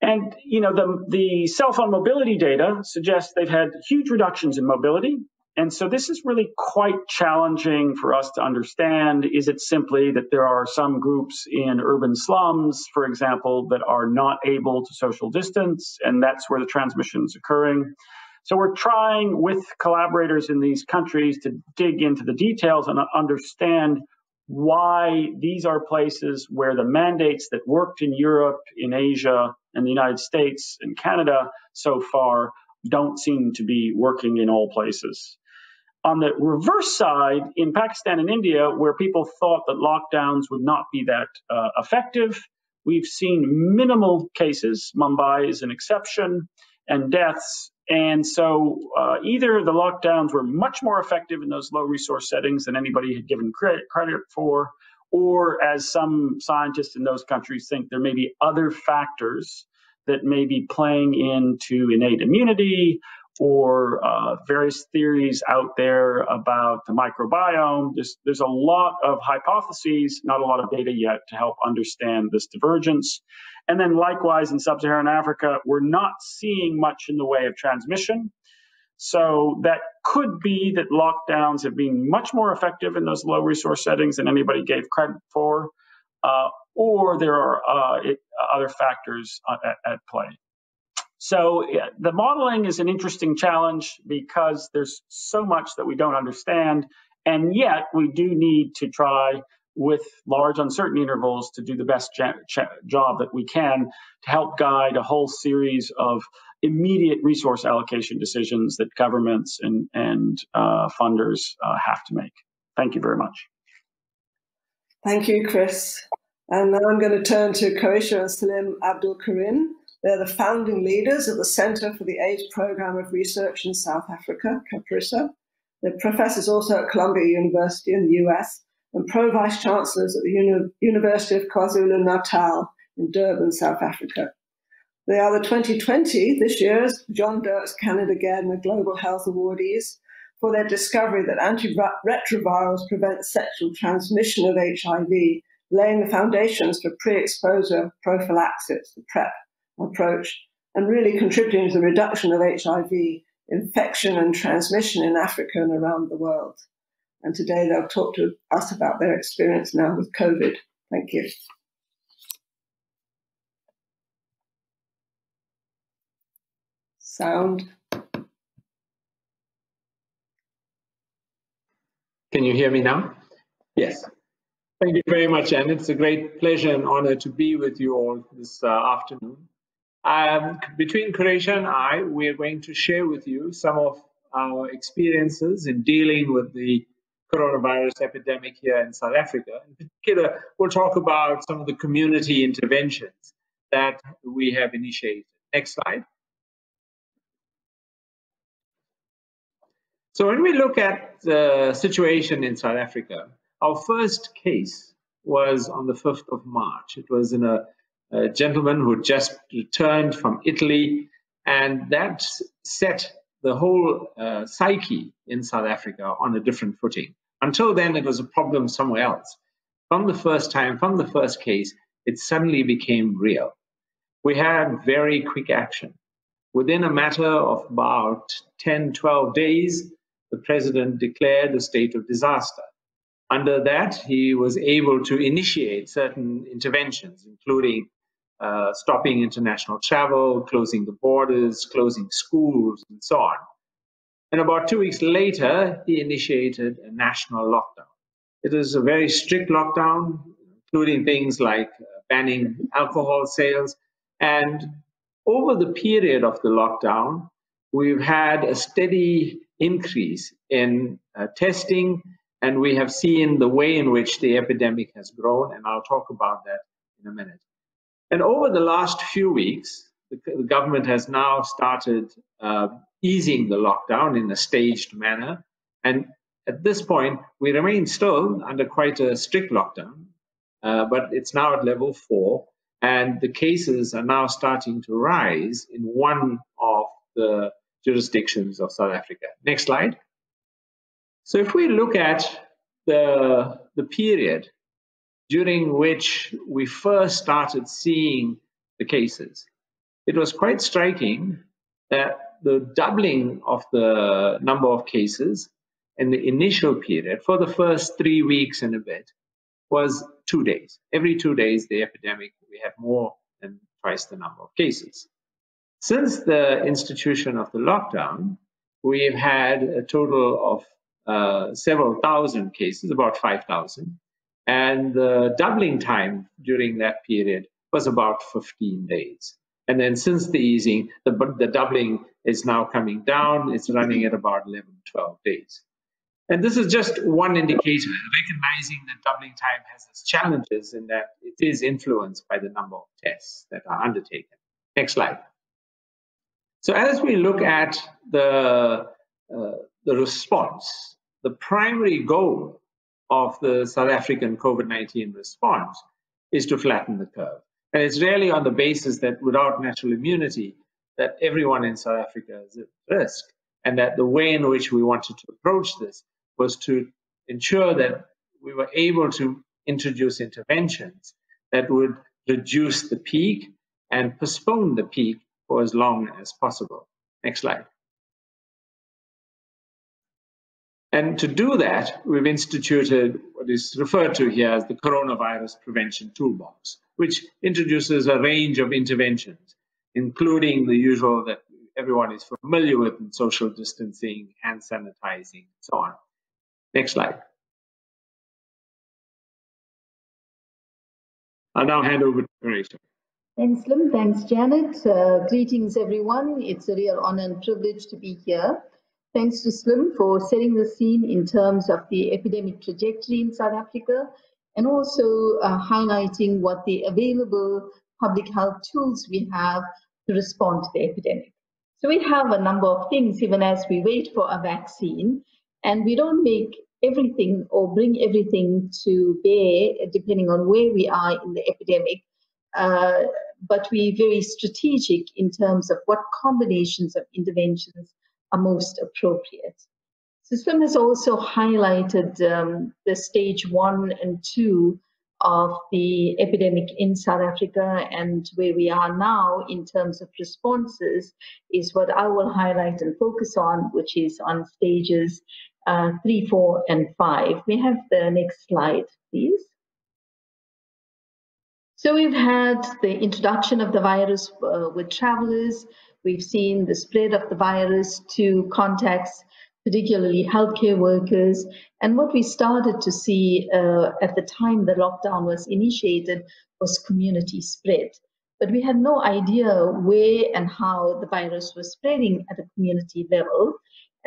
And you know the the cell phone mobility data suggests they've had huge reductions in mobility, and so this is really quite challenging for us to understand. Is it simply that there are some groups in urban slums, for example, that are not able to social distance, and that's where the transmission is occurring? So we're trying with collaborators in these countries to dig into the details and understand why these are places where the mandates that worked in Europe, in Asia, and the United States and Canada so far don't seem to be working in all places. On the reverse side, in Pakistan and India, where people thought that lockdowns would not be that uh, effective, we've seen minimal cases. Mumbai is an exception, and deaths. And so uh, either the lockdowns were much more effective in those low resource settings than anybody had given credit, credit for, or as some scientists in those countries think, there may be other factors that may be playing into innate immunity or uh, various theories out there about the microbiome. There's, there's a lot of hypotheses, not a lot of data yet to help understand this divergence. And then likewise in sub-Saharan Africa, we're not seeing much in the way of transmission. So that could be that lockdowns have been much more effective in those low resource settings than anybody gave credit for, uh, or there are uh, it, other factors uh, at, at play. So the modeling is an interesting challenge because there's so much that we don't understand, and yet we do need to try with large uncertainty intervals to do the best job that we can to help guide a whole series of immediate resource allocation decisions that governments and, and uh, funders uh, have to make. Thank you very much. Thank you, Chris. And now I'm going to turn to Quarraisha and Salim Abdool Karim. They're the founding leaders of the Center for the AIDS Program of Research in South Africa, CAPRISA. They're professors also at Columbia University in the US and pro vice chancellors at the Uni- University of KwaZulu Natal in Durban, South Africa. They are the 2020, this year's John Dirks Canada Gairdner Global Health Awardees for their discovery that antiretrovirals prevent sexual transmission of HIV, laying the foundations for pre exposure prophylaxis, the PrEP approach, and really contributing to the reduction of HIV infection and transmission in Africa and around the world. And today they'll talk to us about their experience now with COVID. Thank you. Sound. Can you hear me now? Yes. Thank you very much, and it's a great pleasure and honor to be with you all this uh, afternoon. Um, between Quarraisha and I, we are going to share with you some of our experiences in dealing with the coronavirus epidemic here in South Africa. In particular, we'll talk about some of the community interventions that we have initiated. Next slide. So when we look at the situation in South Africa, our first case was on the 5th of March. It was in a, a gentleman who just returned from Italy, and that set the whole uh, psyche in South Africa on a different footing. Until then, it was a problem somewhere else. From the first time, from the first case, it suddenly became real. We had very quick action. Within a matter of about 10, 12 days, the president declared a state of disaster. Under that, he was able to initiate certain interventions, including uh, stopping international travel, closing the borders, closing schools, and so on. And about two weeks later, he initiated a national lockdown. It was a very strict lockdown, including things like uh, banning alcohol sales. And over the period of the lockdown, we've had a steady increase in uh, testing, and we have seen the way in which the epidemic has grown, and I'll talk about that in a minute. And over the last few weeks, the, the government has now started uh, easing the lockdown in a staged manner. And At this point, we remain still under quite a strict lockdown, uh, but it's now at level four, and the cases are now starting to rise in one of the jurisdictions of South Africa. Next slide. So if we look at the, the period during which we first started seeing the cases, it was quite striking that the doubling of the number of cases in the initial period for the first three weeks and a bit was two days. Every two days, the epidemic, we have more than twice the number of cases. Since the institution of the lockdown, we've had a total of uh, several thousand cases, about 5,000. And the doubling time during that period was about 15 days. And then since the easing, the, the doubling is now coming down. It's running at about 11, 12 days. And this is just one indicator, recognizing that doubling time has its challenges in that it is influenced by the number of tests that are undertaken. Next slide. So as we look at the, uh, the response, the primary goal of the South African COVID-19 response is to flatten the curve. And it's really on the basis that without natural immunity, that everyone in South Africa is at risk, and that the way in which we wanted to approach this was to ensure that we were able to introduce interventions that would reduce the peak and postpone the peak for as long as possible. Next slide. And to do that, we've instituted what is referred to here as the Coronavirus Prevention Toolbox, which introduces a range of interventions, including the usual that everyone is familiar with in social distancing, hand sanitizing, and so on. Next slide. I'll now hand over to Grace. Thanks, Lim. Thanks, Janet. Uh, greetings, everyone. It's a real honor and privilege to be here. Thanks to Salim for setting the scene in terms of the epidemic trajectory in South Africa and also uh, highlighting what the available public health tools we have to respond to the epidemic. So we have a number of things even as we wait for a vaccine, and we don't make everything or bring everything to bear depending on where we are in the epidemic. Uh, but we're very strategic in terms of what combinations of interventions are most appropriate. System has also highlighted um, the stage one and two of the epidemic in South Africa and where we are now in terms of responses is what I will highlight and focus on, which is on stages uh, three, four, and five. We have the next slide, please. So we've had the introduction of the virus uh, with travelers. We've seen the spread of the virus to contacts, particularly healthcare workers. And what we started to see uh, at the time the lockdown was initiated was community spread. But we had no idea where and how the virus was spreading at a community level.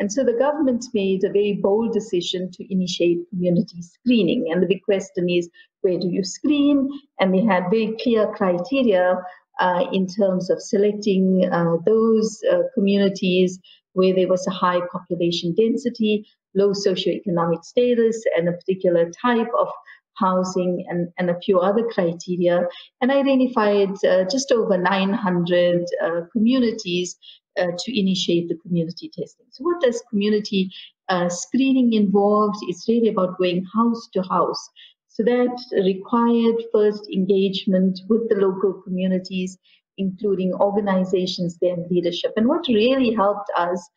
And so the government made a very bold decision to initiate community screening. And the big question is, where do you screen? And they had very clear criteria uh, in terms of selecting uh, those uh, communities where there was a high population density, low socioeconomic status, and a particular type of housing and, and a few other criteria, and identified uh, just over 900 uh, communities uh, to initiate the community testing. So, what does community screening involve? It's really about going house to house so that required first engagement with the local communities, including organizations, their leadership. And what really helped us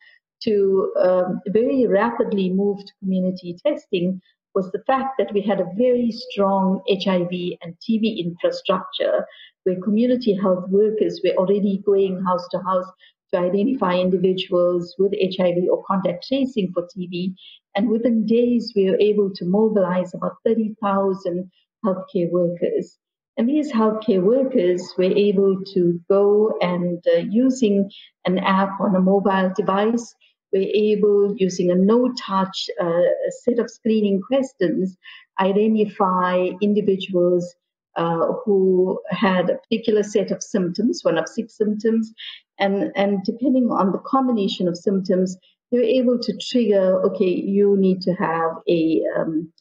to um, very rapidly move to community testing was the fact that we had a very strong HIV and TB infrastructure where community health workers were already going house to house to identify individuals with HIV or contact tracing for TB. And within days, we were able to mobilize about 30,000 healthcare workers. And these healthcare workers were able to go and uh, using an app on a mobile device, were able, using a no touch uh, set of screening questions, identify individuals uh, who had a particular set of symptoms, one of six symptoms, and, and depending on the combination of symptoms, they were able to trigger, okay, you need to have a, um,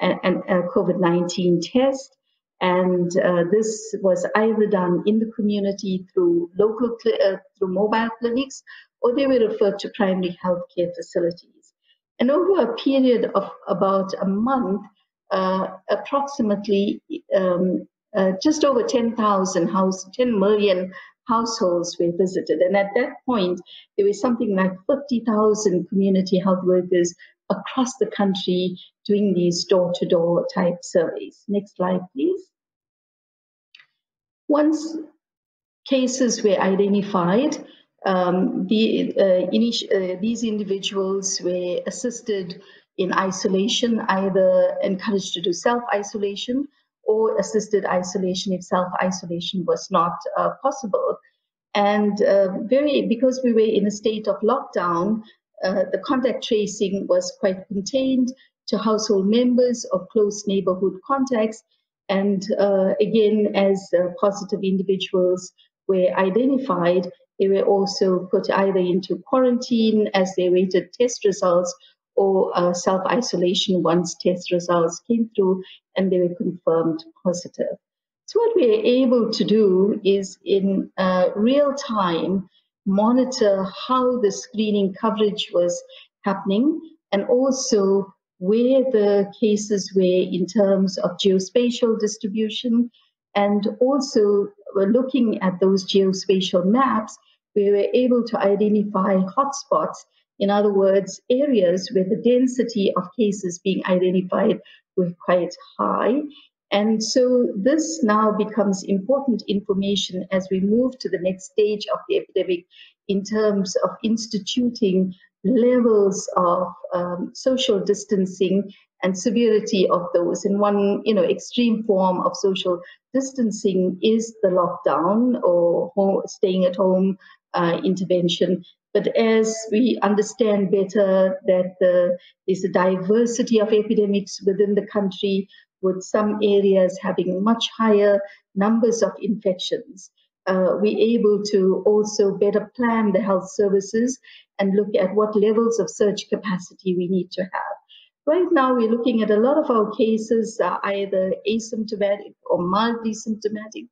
a, a COVID-19 test. And uh, this was either done in the community through local, uh, through mobile clinics, or they were referred to primary healthcare facilities. And over a period of about a month, uh, approximately um, uh, just over 10,000 house, 10 million households were visited. And at that point, there was something like 50,000 community health workers across the country doing these door-to-door type surveys. Next slide, please. Once cases were identified, um, the, uh, uh, these individuals were assisted in isolation, either encouraged to do self-isolation or assisted isolation if self-isolation was not uh, possible. And uh, very because we were in a state of lockdown, uh, the contact tracing was quite contained to household members or close neighborhood contacts. And uh, again, as uh, positive individuals were identified, they were also put either into quarantine as they awaited test results or uh, self isolation once test results came through and they were confirmed positive. So, what we are able to do is in uh, real time monitor how the screening coverage was happening and also where the cases were in terms of geospatial distribution. And also, we're looking at those geospatial maps, we were able to identify hotspots in other words, areas where the density of cases being identified were quite high. And so this now becomes important information as we move to the next stage of the epidemic in terms of instituting levels of um, social distancing and severity of those. And one, you know, extreme form of social distancing is the lockdown or home, staying at home uh, intervention. But as we understand better that the, there's a diversity of epidemics within the country, with some areas having much higher numbers of infections, uh, we're able to also better plan the health services and look at what levels of surge capacity we need to have. Right now, we're looking at a lot of our cases are either asymptomatic or mildly symptomatic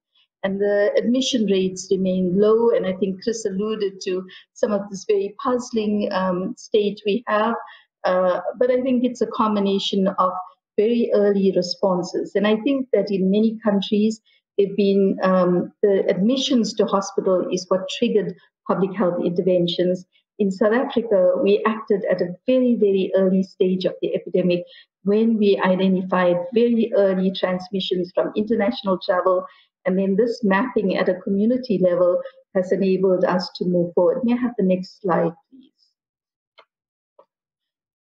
and the admission rates remain low. And I think Chris alluded to some of this very puzzling um, state we have. Uh, but I think it's a combination of very early responses. And I think that in many countries, they've been um, the admissions to hospital is what triggered public health interventions. In South Africa, we acted at a very, very early stage of the epidemic when we identified very early transmissions from international travel and then this mapping at a community level has enabled us to move forward. May I have the next slide, please?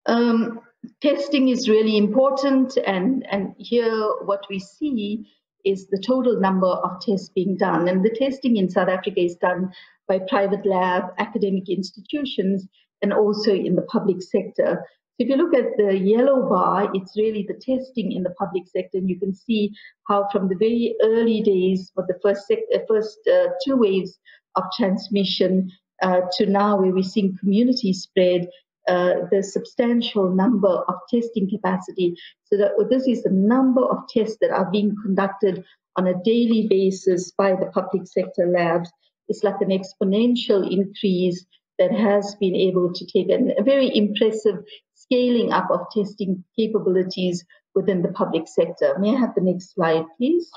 Um, testing is really important, and, and here what we see is the total number of tests being done. And the testing in South Africa is done by private lab, academic institutions, and also in the public sector. So if you look at the yellow bar, it's really the testing in the public sector, and you can see how from the very early days for the first uh, first uh, two waves of transmission uh, to now, where we're seeing community spread, uh, the substantial number of testing capacity. So that this is the number of tests that are being conducted on a daily basis by the public sector labs. It's like an exponential increase that has been able to take a very impressive scaling up of testing capabilities within the public sector. May I have the next slide, please?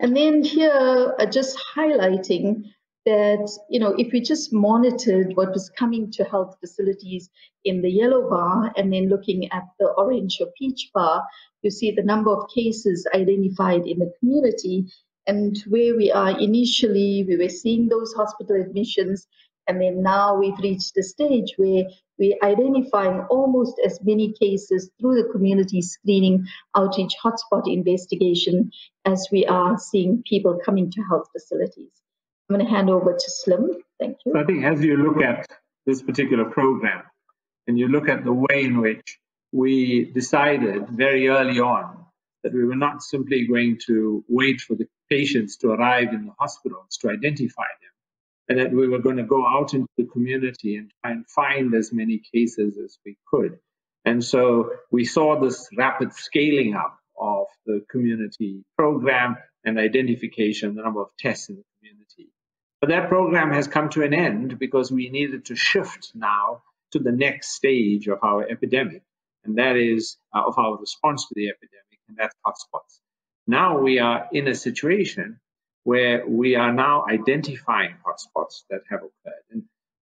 And then here, uh, just highlighting that, you know, if we just monitored what was coming to health facilities in the yellow bar and then looking at the orange or peach bar, you see the number of cases identified in the community. And where we are initially, we were seeing those hospital admissions and then now we've reached a stage where we're identifying almost as many cases through the community screening outreach hotspot investigation as we are seeing people coming to health facilities. I'm going to hand over to Salim. Thank you. So I think as you look at this particular program and you look at the way in which we decided very early on that we were not simply going to wait for the patients to arrive in the hospitals to identify them and that we were going to go out into the community and try and find as many cases as we could. And so we saw this rapid scaling up of the community program and identification, the number of tests in the community. But that program has come to an end because we needed to shift now to the next stage of our epidemic, and that is uh, of our response to the epidemic, and that's hotspots. Now we are in a situation where we are now identifying hotspots that have occurred. And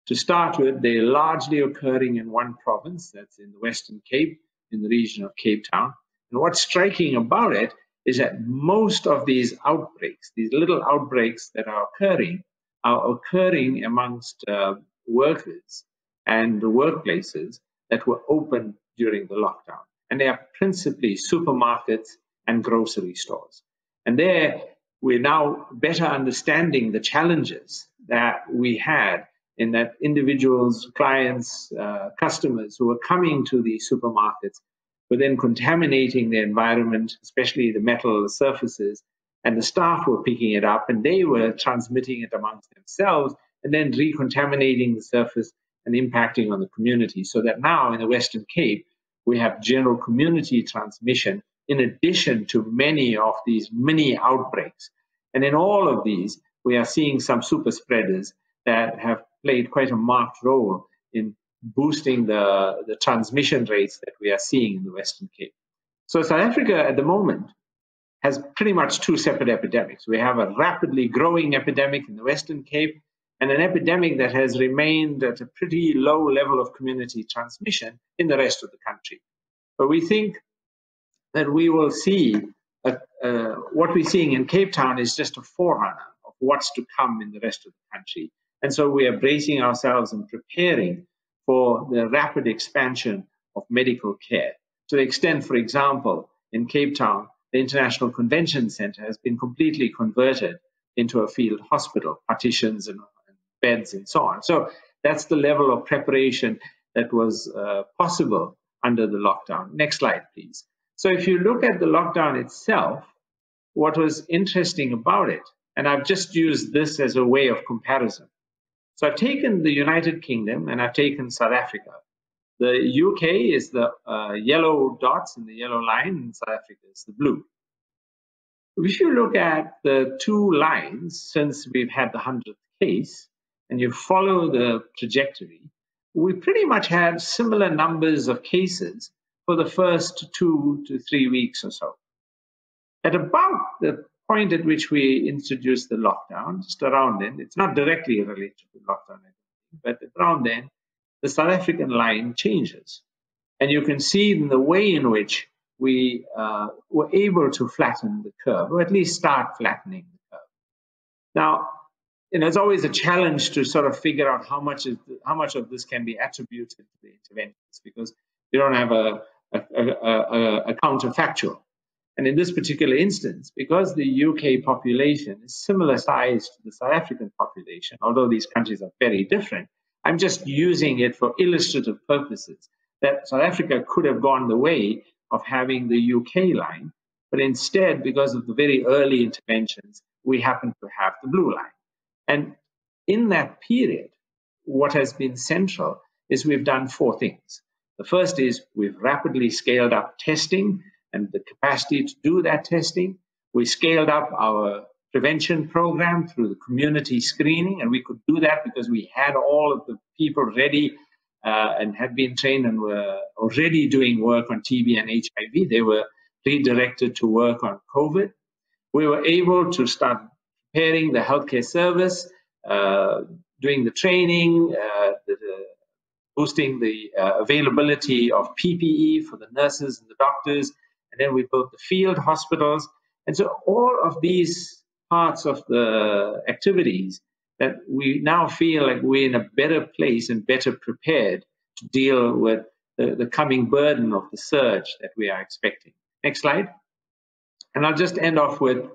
to start with, they're largely occurring in one province, that's in the Western Cape, in the region of Cape Town. And what's striking about it is that most of these outbreaks, these little outbreaks that are occurring, are occurring amongst uh, workers and the workplaces that were open during the lockdown. And they are principally supermarkets and grocery stores. And there, we're now better understanding the challenges that we had in that individuals, clients, uh, customers who were coming to the supermarkets were then contaminating the environment, especially the metal surfaces, and the staff were picking it up and they were transmitting it amongst themselves and then recontaminating the surface and impacting on the community. So that now in the Western Cape, we have general community transmission in addition to many of these mini outbreaks. And in all of these, we are seeing some super spreaders that have played quite a marked role in boosting the, the transmission rates that we are seeing in the Western Cape. So South Africa at the moment has pretty much two separate epidemics. We have a rapidly growing epidemic in the Western Cape and an epidemic that has remained at a pretty low level of community transmission in the rest of the country. But we think that we will see uh, what we're seeing in Cape Town is just a forerunner of what's to come in the rest of the country. And so we are bracing ourselves and preparing for the rapid expansion of medical care. To the extent, for example, in Cape Town, the International Convention Center has been completely converted into a field hospital, partitions and, and beds and so on. So that's the level of preparation that was uh, possible under the lockdown. Next slide, please. So if you look at the lockdown itself, what was interesting about it, and I've just used this as a way of comparison. So I've taken the United Kingdom and I've taken South Africa. The UK is the uh, yellow dots and the yellow line, and South Africa is the blue. If you look at the two lines since we've had the 100th case, and you follow the trajectory, we pretty much had similar numbers of cases for the first two to three weeks or so. At about the point at which we introduced the lockdown, just around then, it's not directly related to the lockdown, but around then, the South African line changes. And you can see in the way in which we uh, were able to flatten the curve, or at least start flattening the curve. Now, you know, it's always a challenge to sort of figure out how much is how much of this can be attributed to the interventions because you don't have a, a, a, counterfactual. And in this particular instance, because the UK population is similar size to the South African population, although these countries are very different, I'm just using it for illustrative purposes that South Africa could have gone the way of having the UK line, but instead, because of the very early interventions, we happen to have the blue line. And in that period, what has been central is we've done four things. The first is we've rapidly scaled up testing and the capacity to do that testing. We scaled up our prevention program through the community screening, and we could do that because we had all of the people ready uh, and had been trained and were already doing work on TB and HIV. They were redirected to work on COVID. We were able to start preparing the healthcare service, uh, doing the training, uh, boosting the uh, availability of PPE for the nurses and the doctors, and then we built the field hospitals. And so all of these parts of the activities that we now feel like we're in a better place and better prepared to deal with the, the coming burden of the surge that we are expecting. Next slide. And I'll just end off with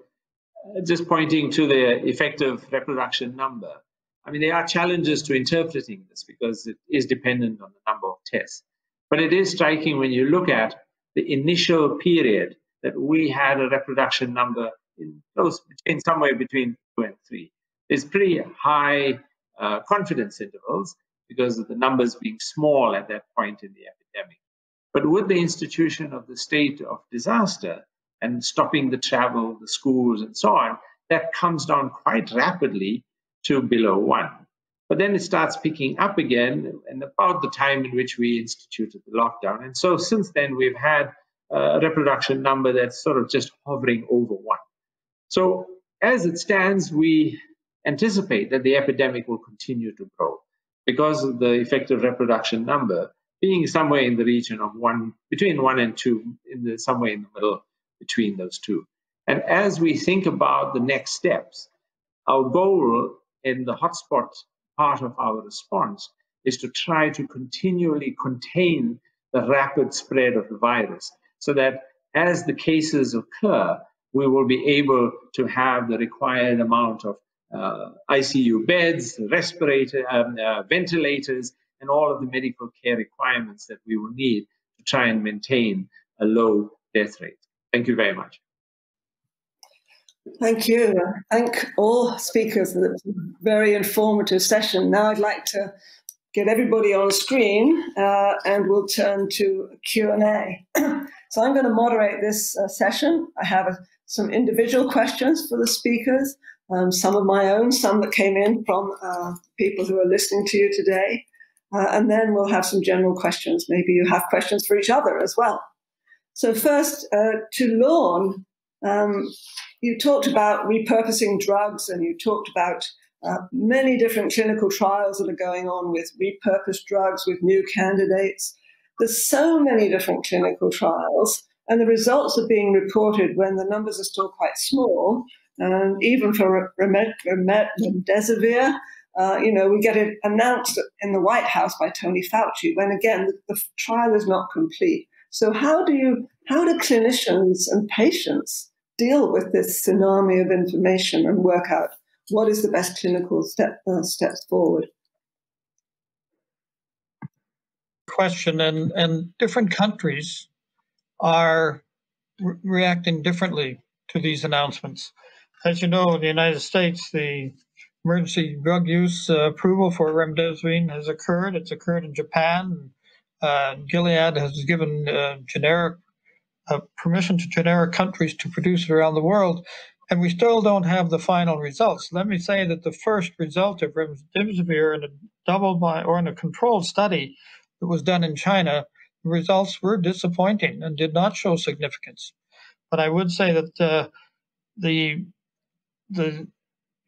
just pointing to the effective reproduction number. I mean, there are challenges to interpreting this because it is dependent on the number of tests. But it is striking when you look at the initial period that we had a reproduction number in close between somewhere between two and three. It's pretty high uh, confidence intervals because of the numbers being small at that point in the epidemic. But with the institution of the state of disaster and stopping the travel, the schools, and so on, that comes down quite rapidly to below one. But then it starts picking up again, and about the time in which we instituted the lockdown. And so since then, we've had a reproduction number that's sort of just hovering over one. So as it stands, we anticipate that the epidemic will continue to grow because of the effective reproduction number being somewhere in the region of one, between one and two, in the somewhere in the middle between those two. And as we think about the next steps, our goal in the hotspot part of our response is to try to continually contain the rapid spread of the virus so that as the cases occur, we will be able to have the required amount of uh, ICU beds, respirator, um, uh, ventilators, and all of the medical care requirements that we will need to try and maintain a low death rate. Thank you very much. Thank you. Thank all speakers. Was a very informative session. Now I'd like to get everybody on screen uh, and we'll turn to Q&A. so I'm going to moderate this uh, session. I have uh, some individual questions for the speakers, um, some of my own, some that came in from uh, people who are listening to you today. Uh, and then we'll have some general questions. Maybe you have questions for each other as well. So first, to Lorne, um, you talked about repurposing drugs and you talked about uh, many different clinical trials that are going on with repurposed drugs, with new candidates. There's so many different clinical trials, and the results are being reported when the numbers are still quite small. And even for remdesivir, uh, you know, we get it announced in the White House by Tony Fauci when again the, the trial is not complete. So how do you, how do clinicians and patients deal with this tsunami of information and work out what is the best clinical step, uh, steps forward? Question and and different countries are re- reacting differently to these announcements. As you know, in the United States, the emergency drug use uh, approval for remdesivir has occurred. It's occurred in Japan. Uh, Gilead has given uh, generic uh, permission to generic countries to produce it around the world, and we still don't have the final results. Let me say that the first result of remdesivir in a double or in a controlled study that was done in China, the results were disappointing and did not show significance. But I would say that uh, the the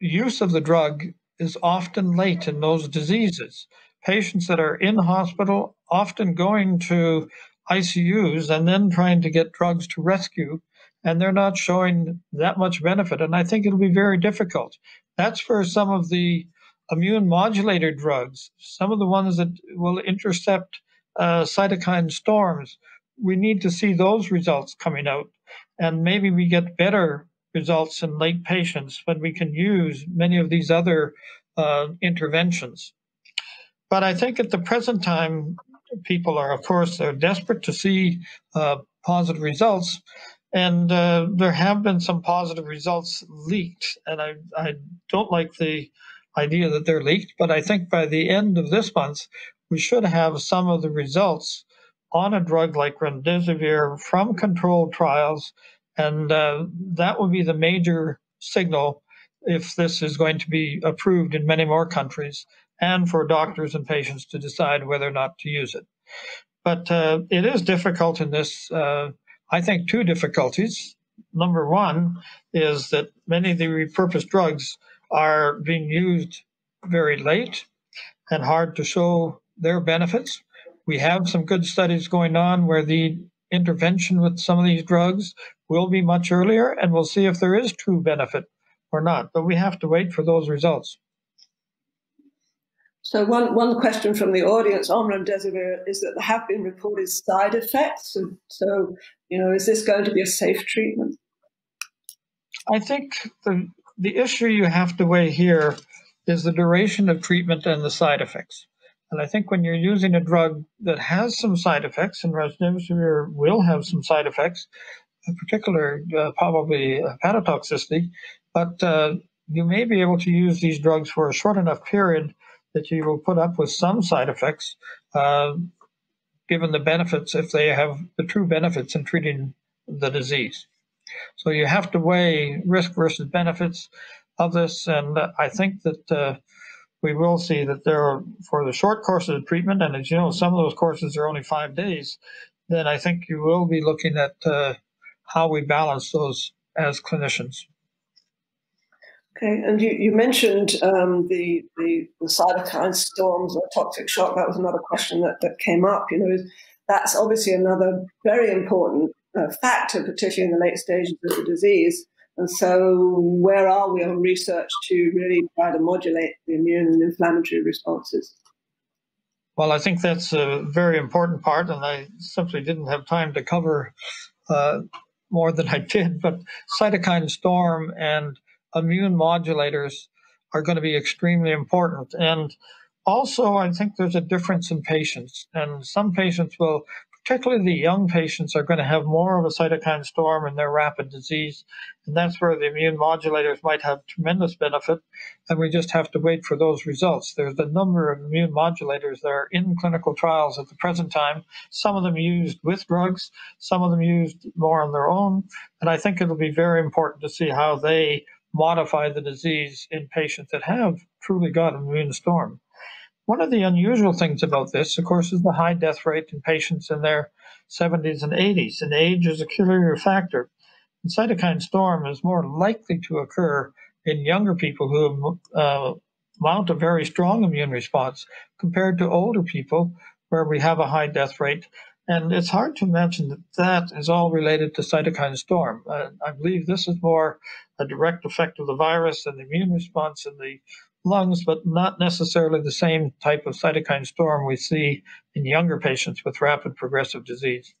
use of the drug is often late in those diseases. Patients that are in hospital often going to ICUs and then trying to get drugs to rescue, and they're not showing that much benefit. And I think it'll be very difficult. That's for some of the immune modulator drugs, some of the ones that will intercept uh, cytokine storms. We need to see those results coming out, and maybe we get better results in late patients when we can use many of these other uh, interventions. But I think at the present time, people are, of course, they're desperate to see uh, positive results. And uh, there have been some positive results leaked. And I, I don't like the idea that they're leaked, but I think by the end of this month, we should have some of the results on a drug like remdesivir from controlled trials and uh, that will be the major signal if this is going to be approved in many more countries and for doctors and patients to decide whether or not to use it. But uh, it is difficult in this. Uh, I think two difficulties. Number one is that many of the repurposed drugs are being used very late and hard to show their benefits. We have some good studies going on where the intervention with some of these drugs will be much earlier, and we'll see if there is true benefit or not. But we have to wait for those results. So one, one question from the audience on remdesivir is that there have been reported side effects. So, so, you know, is this going to be a safe treatment? I think the, the issue you have to weigh here is the duration of treatment and the side effects. And I think when you're using a drug that has some side effects, and remdesivir will have some side effects, in particular uh, probably hepatotoxicity, but uh, you may be able to use these drugs for a short enough period that you will put up with some side effects, uh, given the benefits, if they have the true benefits in treating the disease. So you have to weigh risk versus benefits of this, and I think that uh, we will see that there are, for the short courses of treatment, and as you know, some of those courses are only five days, then I think you will be looking at uh, how we balance those as clinicians. Okay, and you, you mentioned um, the, the, the cytokine storms or toxic shock. That was another question that, that came up. You know, that's obviously another very important uh, factor, particularly in the late stages of the disease. And so, where are we on research to really try to modulate the immune and inflammatory responses? Well, I think that's a very important part, and I simply didn't have time to cover uh, more than I did. But cytokine storm and immune modulators are going to be extremely important. And also, I think there's a difference in patients, and some patients will particularly the young patients are going to have more of a cytokine storm in their rapid disease. And that's where the immune modulators might have tremendous benefit. And we just have to wait for those results. There's a number of immune modulators that are in clinical trials at the present time, some of them used with drugs, some of them used more on their own. And I think it'll be very important to see how they modify the disease in patients that have truly got an immune storm. One of the unusual things about this, of course, is the high death rate in patients in their 70s and 80s, and age is a killer factor. And cytokine storm is more likely to occur in younger people who uh, mount a very strong immune response compared to older people where we have a high death rate. And it's hard to imagine that that is all related to cytokine storm. Uh, I believe this is more a direct effect of the virus and the immune response in the lungs, but not necessarily the same type of cytokine storm we see in younger patients with rapid progressive disease.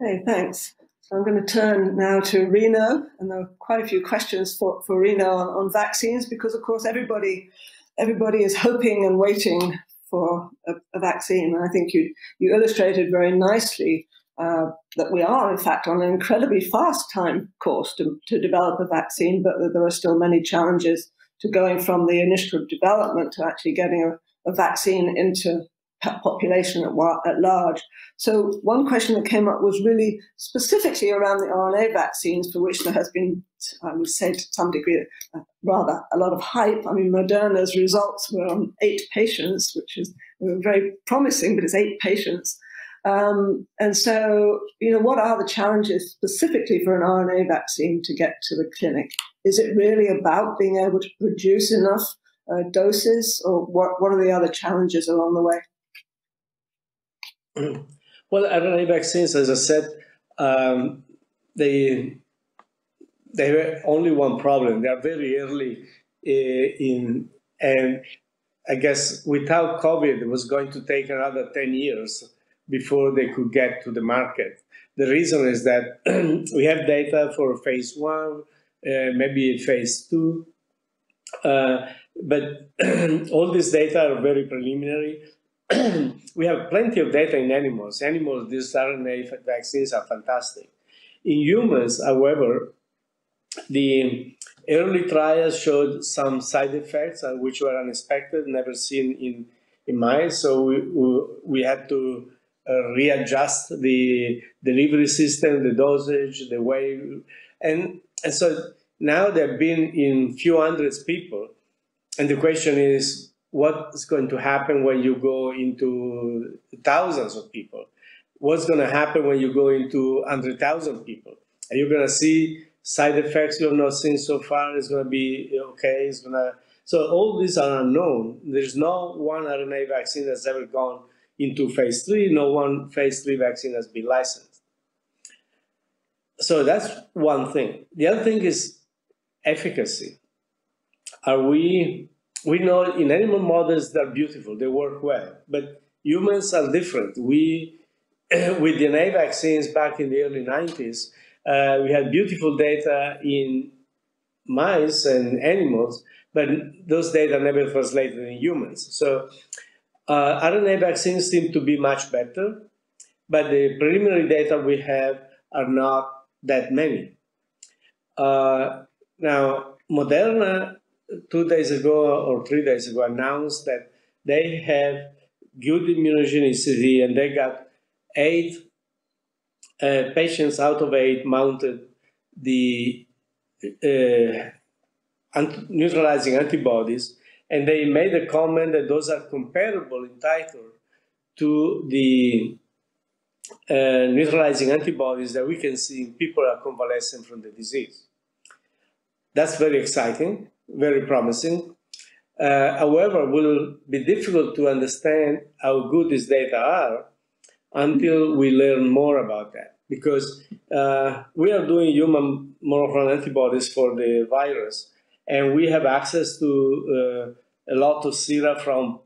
Okay, thanks. I'm going to turn now to Rino, and there are quite a few questions for, for Rino on, on vaccines because, of course, everybody everybody is hoping and waiting for a, a vaccine. And I think you you illustrated very nicely uh, that we are, in fact, on an incredibly fast time course to, to develop a vaccine, but that there are still many challenges to going from the initial development to actually getting a, a vaccine into population at, at, large. So one question that came up was really specifically around the RNA vaccines, for which there has been, I would say, to some degree, uh, rather a lot of hype. I mean, Moderna's results were on eight patients, which is very promising, but it's eight patients. Um, and so, you know, what are the challenges specifically for an RNA vaccine to get to the clinic? Is it really about being able to produce enough uh, doses, or what, what are the other challenges along the way? Well, RNA vaccines, as I said, um, they they have only one problem. They are very early uh, in, and I guess without COVID, it was going to take another 10 years before they could get to the market. The reason is that we have data for phase one, uh, maybe phase two, uh, but all this data are very preliminary. we have plenty of data in animals. Animals, these RNA vaccines are fantastic. In humans, however, the early trials showed some side effects uh, which were unexpected, never seen in, in mice. So we, we, we had to uh, readjust the delivery system, the dosage, the way, and and so now they've been in few hundreds people, and the question is what's going to happen when you go into thousands of people? What's going to happen when you go into hundred thousand people? Are you going to see side effects you have not seen so far? It's going to be okay. It's going to so all these are unknown. There's no one RNA vaccine that's ever gone into phase three. No one phase three vaccine has been licensed. So that's one thing. The other thing is efficacy. Are we, we know in animal models they're beautiful, they work well, but humans are different. We, with DNA vaccines back in the early 90s, uh, we had beautiful data in mice and animals, but those data never translated in humans. So uh, RNA vaccines seem to be much better, but the preliminary data we have are not that many. Uh, now, Moderna, two days ago or three days ago, announced that they have good immunogenicity and they got eight uh, patients out of eight mounted the uh, neutralizing antibodies, and they made a comment that those are comparable in titer to the uh, neutralizing antibodies that we can see in people are convalescent from the disease. That's very exciting, very promising. Uh, however, will be difficult to understand how good these data are until we learn more about that. Because uh, we are doing human monoclonal antibodies for the virus, and we have access to uh, a lot of sera from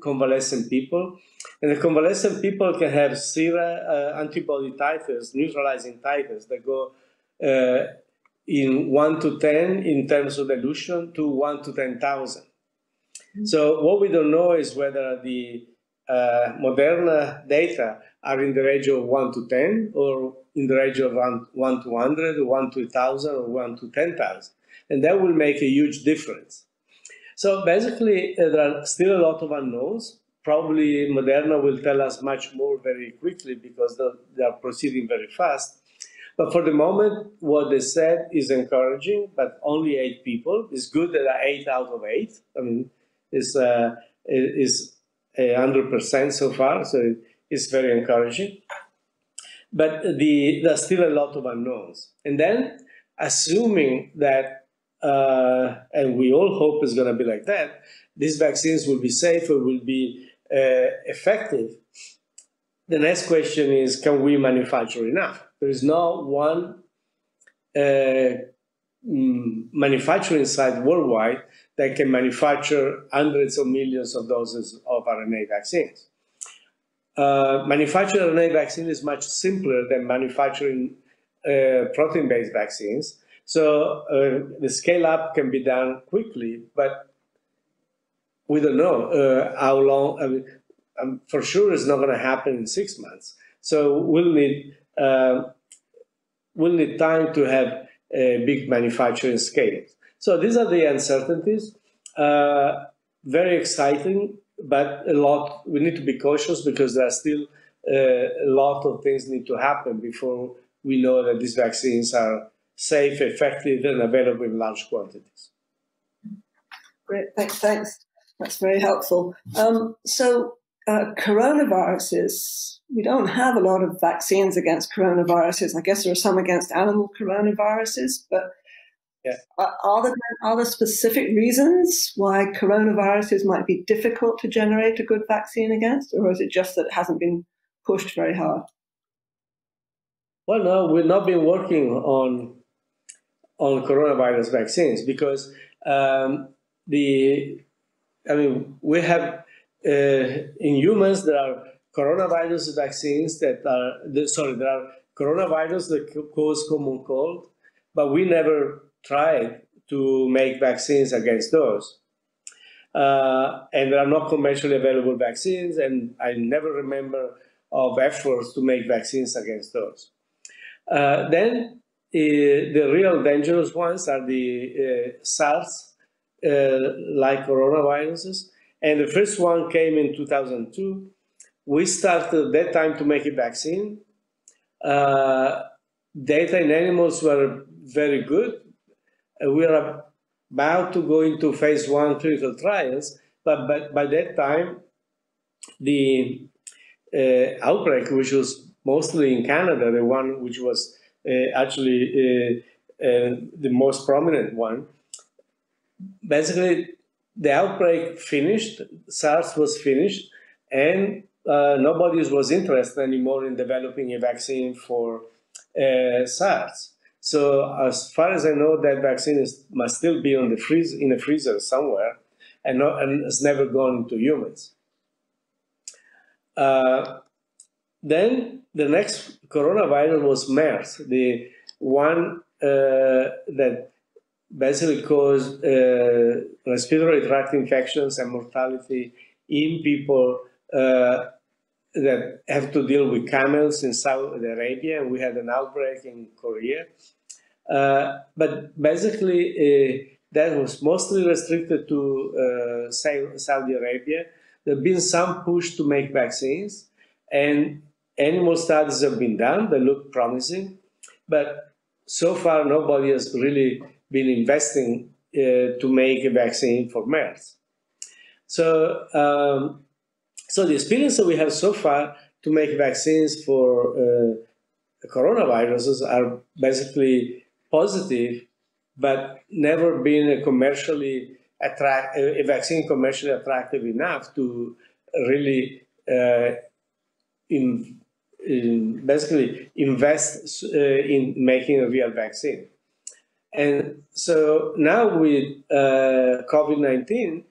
convalescent people. And the convalescent people can have sera uh, antibody titers, neutralizing titers that go uh, in 1 to 10 in terms of dilution to 1 to 10,000. Mm-hmm. So what we don't know is whether the uh, Moderna data are in the range of 1 to 10 or in the range of 1, 1 to 100 or 1 to 1,000 or 1 to 10,000. And that will make a huge difference. So basically, uh, there are still a lot of unknowns. Probably Moderna will tell us much more very quickly because they are proceeding very fast. But for the moment, what they said is encouraging, but only eight people. It's good that eight out of eight. I mean, it's, uh, it's 100% so far, so it's very encouraging. But the, there's still a lot of unknowns. And then, assuming that, uh, and we all hope it's going to be like that, these vaccines will be safe will be uh, effective. The next question is can we manufacture enough? There is no one uh, mm, manufacturing site worldwide that can manufacture hundreds of millions of doses of RNA vaccines. Uh, manufacturing RNA vaccine is much simpler than manufacturing uh, protein-based vaccines. So uh, the scale up can be done quickly, but we don't know uh, how long. I mean, um, for sure, it's not going to happen in six months. So we'll need will need time to have a big manufacturing scale. So these are the uncertainties. Uh, very exciting, but a lot. We need to be cautious because there are still uh, a lot of things need to happen before we know that these vaccines are safe, effective, and available in large quantities. Great, thanks. Thanks. That's very helpful. Um, so uh, coronaviruses, we don't have a lot of vaccines against coronaviruses. I guess there are some against animal coronaviruses, but yeah. are, there, are there specific reasons why coronaviruses might be difficult to generate a good vaccine against, or is it just that it hasn't been pushed very hard? Well, no, we've not been working on on coronavirus vaccines because um, the I mean we have in humans, there are coronavirus vaccines that are, sorry, there are coronavirus that cause common cold, but we never tried to make vaccines against those. Uh, and there are not commercially available vaccines, and I never remember of efforts to make vaccines against those. Uh, then uh, the real dangerous ones are the uh, SARS, uh, like coronaviruses, and the first one came in 2002. We started that time to make a vaccine. Uh, data in animals were very good. Uh, we are about to go into phase one clinical trials, but by, by that time, the uh, outbreak, which was mostly in Canada, the one which was uh, actually uh, uh, the most prominent one, basically the outbreak finished, SARS was finished, and uh, nobody was interested anymore in developing a vaccine for uh, SARS. So as far as I know, that vaccine is, must still be on the freeze, in a freezer somewhere and, not, and has never gone into humans. Uh, then the next coronavirus was MERS, the one uh, that basically cause uh, respiratory tract infections and mortality in people uh, that have to deal with camels in Saudi Arabia. We had an outbreak in Korea. Uh, but basically, uh, that was mostly restricted to uh, Saudi Arabia. There have been some push to make vaccines, and animal studies have been done. They look promising, but so far nobody has really been investing uh, to make a vaccine for MERS. So, um, so the experience that we have so far to make vaccines for uh, coronaviruses are basically positive, but never been a commercially attract a vaccine commercially attractive enough to really uh, in, in basically invest uh, in making a real vaccine. And so now with uh, COVID 19,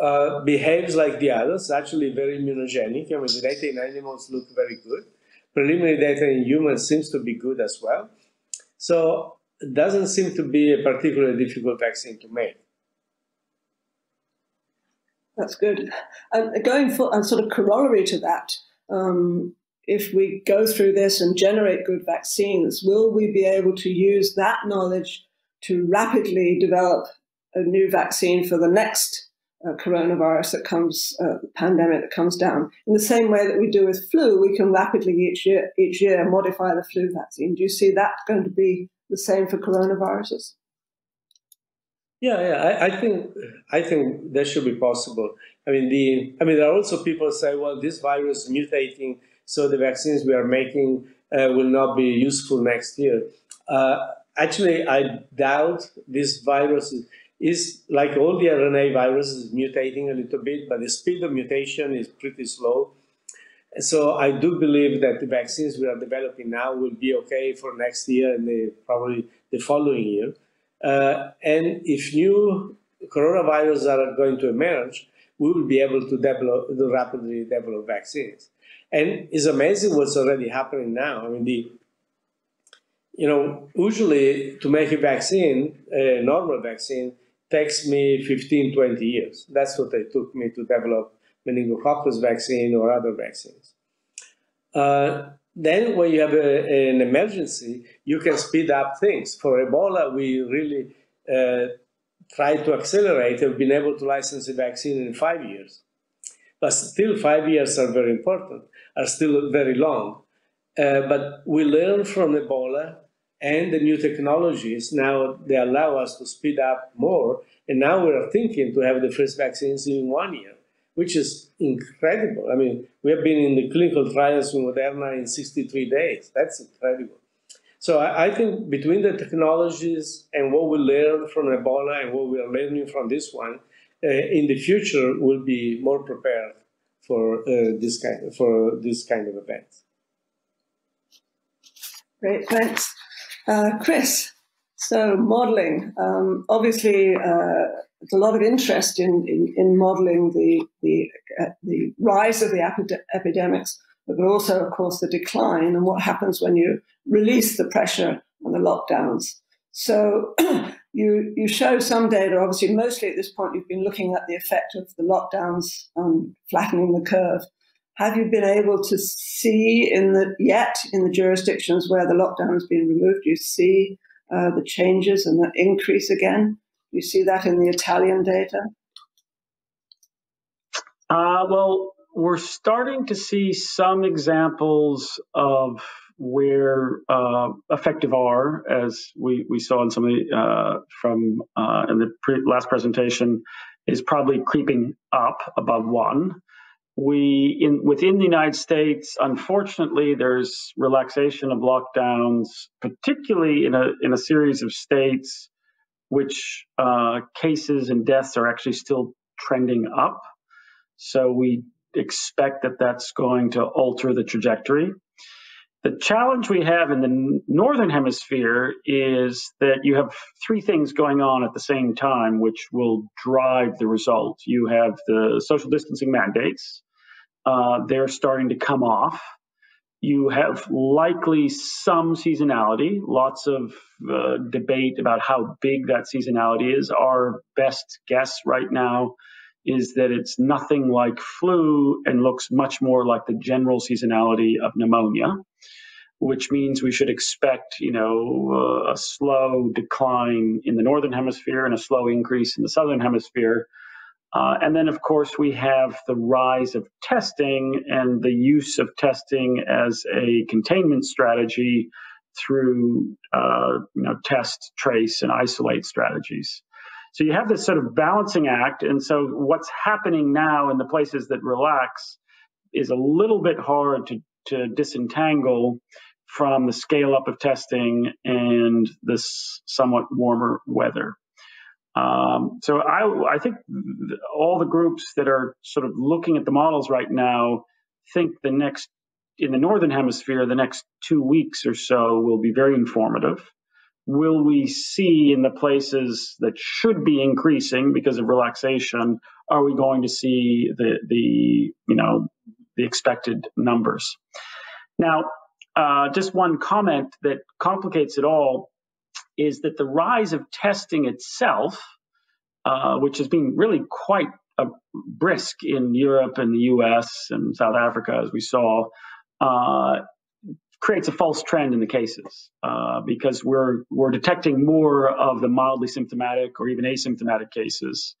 uh, behaves like the others, actually very immunogenic. I mean, the data in animals look very good. Preliminary data in humans seems to be good as well. So it doesn't seem to be a particularly difficult vaccine to make. That's good. And going for a sort of corollary to that, um, if we go through this and generate good vaccines, will we be able to use that knowledge to rapidly develop a new vaccine for the next uh, coronavirus that comes, uh, pandemic that comes down. In the same way that we do with flu, we can rapidly each year, each year modify the flu vaccine. Do you see that going to be the same for coronaviruses? Yeah, yeah, I, I think I think that should be possible. I mean, the I mean, there are also people say, well, this virus is mutating, so the vaccines we are making uh, will not be useful next year. Uh, actually, I doubt this virus is like all the RNA viruses mutating a little bit, but the speed of mutation is pretty slow. So I do believe that the vaccines we are developing now will be okay for next year and the, probably the following year. Uh, and if new coronaviruses are going to emerge, we will be able to develop, to rapidly develop vaccines. And it's amazing what's already happening now. I mean, the, you know, usually to make a vaccine, a normal vaccine, takes me 15, 20 years. That's what it took me to develop meningococcus vaccine or other vaccines. Uh, then when you have a, an emergency, you can speed up things. For Ebola, we really uh, tried to accelerate and been able to license a vaccine in five years. But still, five years are very important, are still very long. Uh, but we learn from Ebola and the new technologies now they allow us to speed up more. And now we are thinking to have the first vaccines in one year which is incredible. I mean we have been in the clinical trials with moderna in 63 days. That's incredible. So I, I think between the technologies and what we learn from ebola and what we are learning from this one uh, in the future we'll be more prepared for uh, this kind for this kind of events. Great, thanks. Uh, Chris, so modeling. Um, obviously, uh, there's a lot of interest in, in, in modeling the, the, uh, the rise of the epidemics, but also, of course, the decline and what happens when you release the pressure and the lockdowns. So you, you show some data, obviously, mostly at this point, you've been looking at the effect of the lockdowns on flattening the curve. Have you been able to see in the yet in the jurisdictions where the lockdown has been removed? You see uh, the changes and the increase again. You see that in the Italian data. Uh, well, we're starting to see some examples of where uh, effective R, as we, we saw in some of the, uh, from uh, in the pre- last presentation, is probably creeping up above one we in within the United States, unfortunately, there's relaxation of lockdowns, particularly in a in a series of states which uh, cases and deaths are actually still trending up. So we expect that that's going to alter the trajectory. The challenge we have in the northern hemisphere is that you have three things going on at the same time, which will drive the result. You have the social distancing mandates, uh, they're starting to come off. You have likely some seasonality, lots of uh, debate about how big that seasonality is. Our best guess right now is that it's nothing like flu and looks much more like the general seasonality of pneumonia. Which means we should expect, you know, uh, a slow decline in the northern hemisphere and a slow increase in the southern hemisphere. Uh, and then, of course, we have the rise of testing and the use of testing as a containment strategy through, uh, you know, test, trace, and isolate strategies. So you have this sort of balancing act. And so what's happening now in the places that relax is a little bit hard to, to disentangle from the scale up of testing and this somewhat warmer weather. Um, so I, I think all the groups that are sort of looking at the models right now think the next in the northern hemisphere the next two weeks or so will be very informative. Will we see in the places that should be increasing because of relaxation? Are we going to see the the you know the expected numbers? Now, uh, just one comment that complicates it all is that the rise of testing itself, uh, which has been really quite brisk in Europe and the US and South Africa, as we saw, uh, creates a false trend in the cases uh, because we're we're detecting more of the mildly symptomatic or even asymptomatic cases.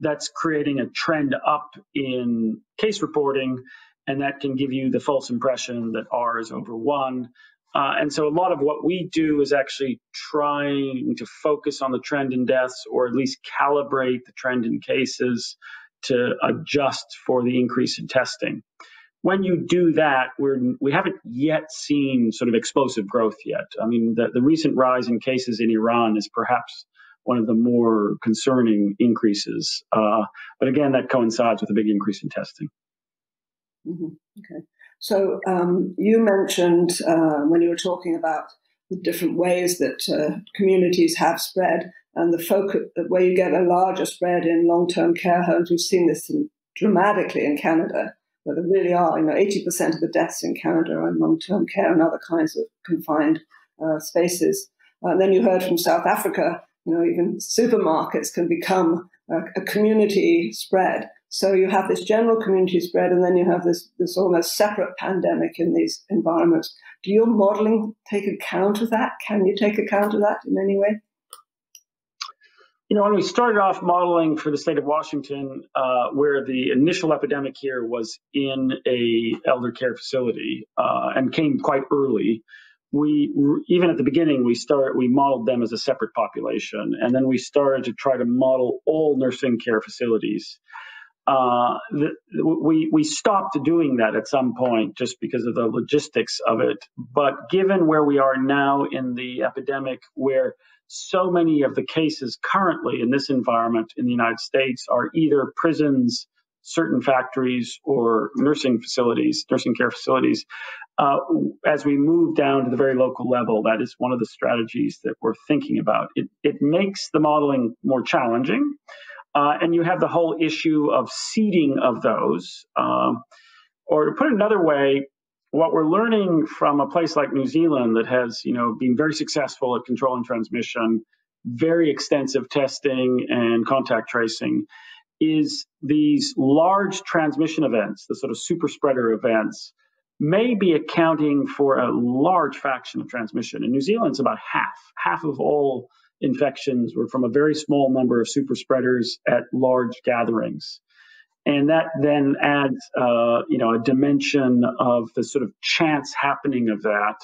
That's creating a trend up in case reporting and that can give you the false impression that R is over one. Uh, and so a lot of what we do is actually trying to focus on the trend in deaths or at least calibrate the trend in cases to adjust for the increase in testing. When you do that, we're, we haven't yet seen sort of explosive growth yet. I mean, the, the recent rise in cases in Iran is perhaps one of the more concerning increases. Uh, but again, that coincides with a big increase in testing. Mm-hmm. Okay. So um, you mentioned uh, when you were talking about the different ways that uh, communities have spread and the focus where you get a larger spread in long-term care homes. We've seen this in, dramatically in Canada, where there really are, you know, 80% of the deaths in Canada are in long-term care and other kinds of confined uh, spaces. Uh, and then you heard from South Africa, you know, even supermarkets can become a, a community spread. So you have this general community spread, and then you have this this almost separate pandemic in these environments. Do your modeling take account of that? Can you take account of that in any way? You know, when we started off modeling for the state of Washington, uh, where the initial epidemic here was in a elder care facility uh, and came quite early, we even at the beginning we start we modeled them as a separate population, and then we started to try to model all nursing care facilities uh, we we stopped doing that at some point just because of the logistics of it. But given where we are now in the epidemic, where so many of the cases currently in this environment in the United States are either prisons, certain factories, or nursing facilities, nursing care facilities. Uh, as we move down to the very local level, that is one of the strategies that we're thinking about. It, it makes the modeling more challenging. Uh, and you have the whole issue of seeding of those. Um, or to put it another way, what we're learning from a place like New Zealand that has, you know, been very successful at controlling transmission, very extensive testing and contact tracing, is these large transmission events, the sort of super spreader events, may be accounting for a large fraction of transmission. In New Zealand, it's about half. Half of all infections were from a very small number of super spreaders at large gatherings. And that then adds, uh, you know, a dimension of the sort of chance happening of that,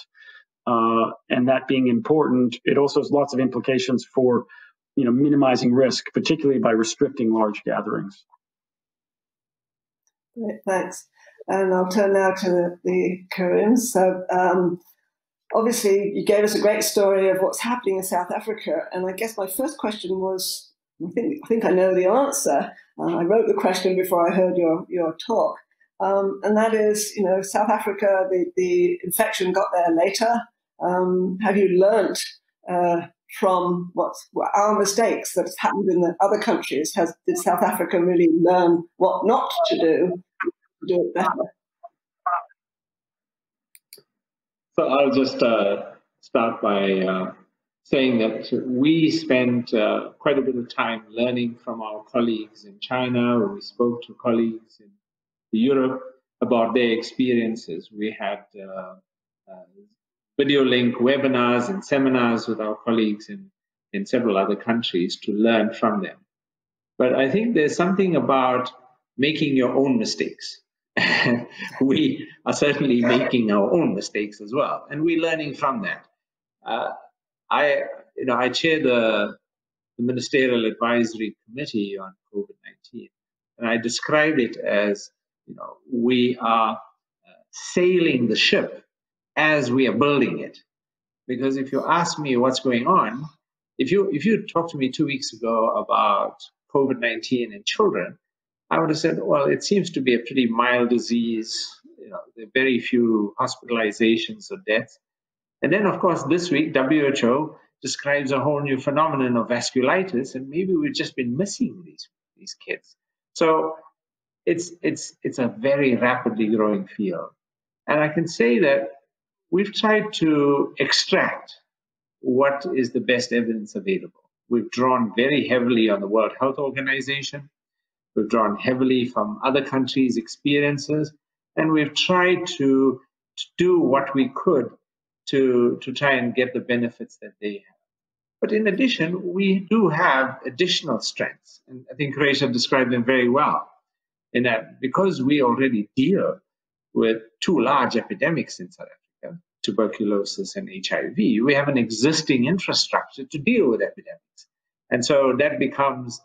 uh, and that being important. It also has lots of implications for, you know, minimizing risk, particularly by restricting large gatherings. Great, thanks. And I'll turn now to the, the. So, um, obviously you gave us a great story of what's happening in South Africa, and I guess my first question was, I think I think I know the answer. Uh, I wrote the question before I heard your your talk, um, and that is, you know, South Africa, the the infection got there later. Um, have you learnt uh, from what, our mistakes that have happened in the other countries? Has did South Africa really learn what not to do to do it better? So I'll just uh, start by uh, saying that we spent uh, quite a bit of time learning from our colleagues in China. We spoke to colleagues in Europe about their experiences. We had uh, uh, video link webinars and seminars with our colleagues in, in several other countries to learn from them. But I think there's something about making your own mistakes. we are certainly making our own mistakes as well, and we're learning from that. Uh, I, you know, I chair the, the Ministerial Advisory Committee on COVID-19, and I described it as, you know, we are uh, sailing the ship as we are building it. Because if you ask me what's going on, if you if you talked to me two weeks ago about COVID 19 and children, I would have said, well, it seems to be a pretty mild disease. You know, there are very few hospitalizations or deaths. And then, of course, this week, WHO describes a whole new phenomenon of vasculitis, and maybe we've just been missing these, these kids. So it's, it's, it's a very rapidly growing field. And I can say that we've tried to extract what is the best evidence available. We've drawn very heavily on the World Health Organization. We've drawn heavily from other countries' experiences, and we've tried to, to do what we could to, to try and get the benefits that they have. But in addition, we do have additional strengths, and I think Quarraisha described them very well. In that, because we already deal with two large epidemics in South Africa, tuberculosis and HIV, we have an existing infrastructure to deal with epidemics. And so that becomes,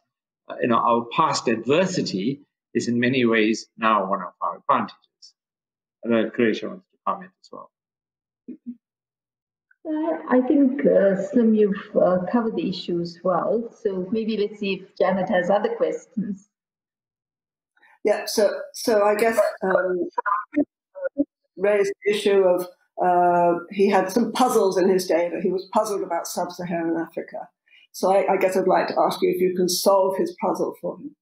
you know, our past adversity is in many ways now one of our advantages. And then Quarraisha wants to comment as well. Uh, I think, uh, Salim, you've uh, covered the issues well. So maybe let's see if Janet has other questions. Yeah, so so I guess um, raised the issue of uh, he had some puzzles in his data. He was puzzled about sub-Saharan Africa. So I, I, guess I'd like to ask you if you can solve his puzzle for him.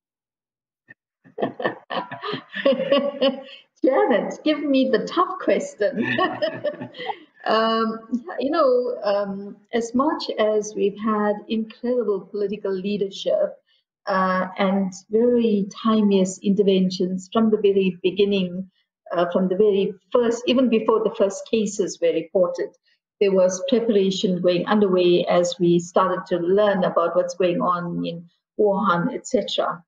Janet, give me the tough question. um, you know, um, as much as we've had incredible political leadership uh, and very timeous interventions from the very beginning uh, from the very first, even before the first cases were reported, there was preparation going underway as we started to learn about what's going on in Wuhan, etc.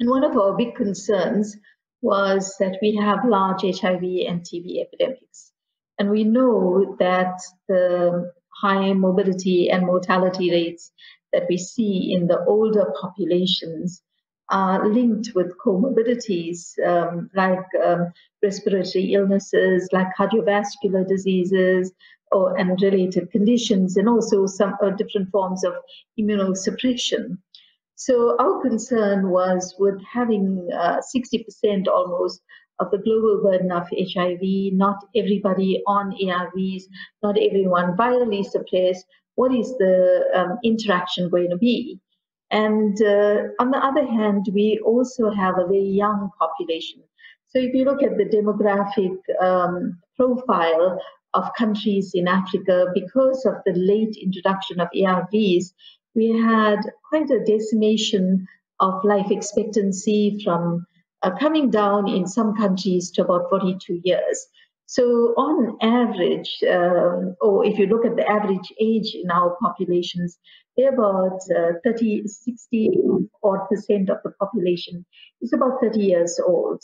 And one of our big concerns was that we have large HIV and TB epidemics. And we know that the high morbidity and mortality rates that we see in the older populations are linked with comorbidities um, like um, respiratory illnesses, like cardiovascular diseases, or, and related conditions, and also some uh, different forms of immunosuppression. So our concern was with having uh, 60% almost of the global burden of HIV, not everybody on ARVs, not everyone virally suppressed. What is the um, interaction going to be? And uh, on the other hand, we also have a very young population. So if you look at the demographic um, profile of countries in Africa, because of the late introduction of ARVs, we had quite a decimation of life expectancy from uh, coming down in some countries to about 42 years. So, on average, um, or if you look at the average age in our populations, they're about uh, 30, 60 odd percent of the population is about 30 years old.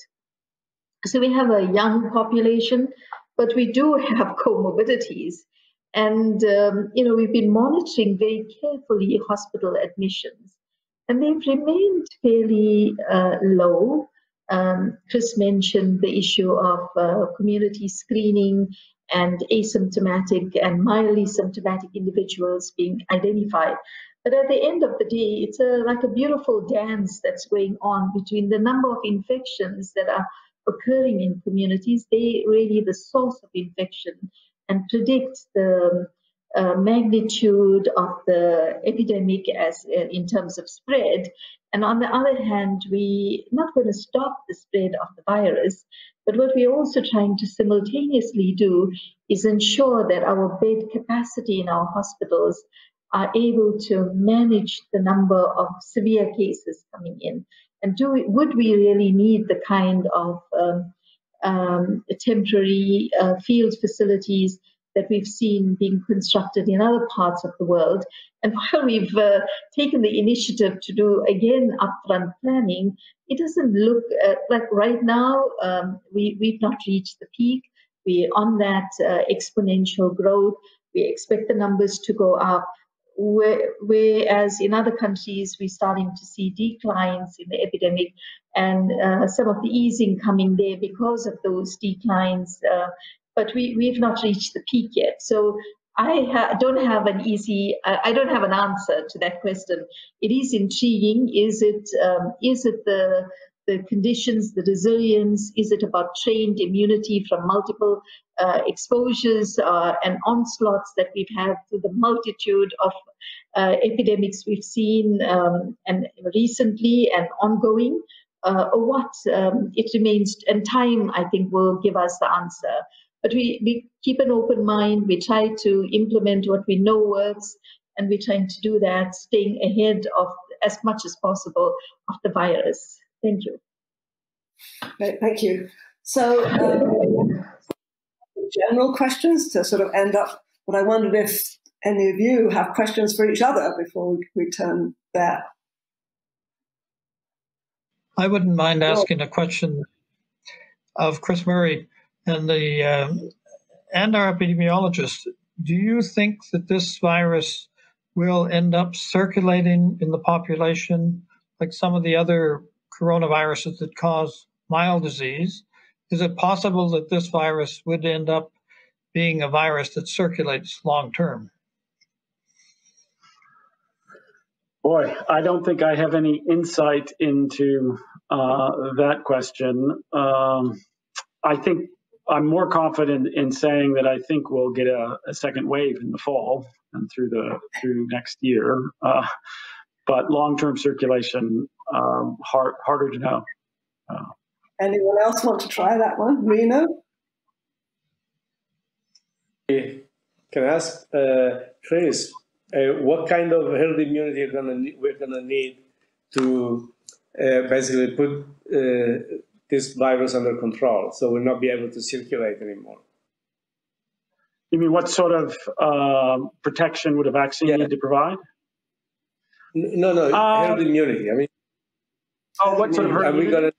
So, we have a young population, but we do have comorbidities. And, um, you know, we've been monitoring very carefully hospital admissions, and they've remained fairly uh, low. Um, Chris mentioned the issue of uh, community screening and asymptomatic and mildly symptomatic individuals being identified. But at the end of the day, it's a, like a beautiful dance that's going on between the number of infections that are occurring in communities. They really the source of infection and predict the uh, magnitude of the epidemic as uh, in terms of spread. And on the other hand, we not going to stop the spread of the virus, but what we're also trying to simultaneously do is ensure that our bed capacity in our hospitals are able to manage the number of severe cases coming in. And do we, would we really need the kind of um, um, temporary uh, field facilities that we've seen being constructed in other parts of the world. And while we've uh, taken the initiative to do again upfront planning, it doesn't look uh, like right now um, we, we've not reached the peak. We're on that uh, exponential growth. We expect the numbers to go up. Whereas in other countries, we're starting to see declines in the epidemic and uh, some of the easing coming there because of those declines. Uh, but we, we've not reached the peak yet. So I ha- don't have an easy, I don't have an answer to that question. It is intriguing. Is it, um, is it the, the conditions, the resilience? Is it about trained immunity from multiple uh, exposures uh, and onslaughts that we've had through the multitude of uh, epidemics we've seen um, and recently and ongoing? Uh, or what? Um, it remains, and time, I think, will give us the answer. But we, we keep an open mind. We try to implement what we know works, and we're trying to do that, staying ahead of as much as possible of the virus. Thank you. Great, thank you. So, um, general questions to sort of end up, but I wondered if any of you have questions for each other before we, we turn there. I wouldn't mind asking a question of Chris Murray and the um, and our epidemiologist. do you think that this virus will end up circulating in the population like some of the other coronaviruses that cause mild disease? Is it possible that this virus would end up being a virus that circulates long term? Boy, I don't think I have any insight into uh, that question. Um, I think I'm more confident in saying that I think we'll get a, a second wave in the fall and through the through next year. Uh, but long-term circulation, um, hard, harder to know. Uh, Anyone else want to try that one, Rino? Can I ask uh, Chris, uh, what kind of herd immunity gonna we're gonna need to uh, basically put uh, this virus under control, so we'll not be able to circulate anymore. You mean what sort of uh, protection would a vaccine yeah. need to provide? No, no, uh, herd immunity. I mean, oh, what sort of herd are we gonna?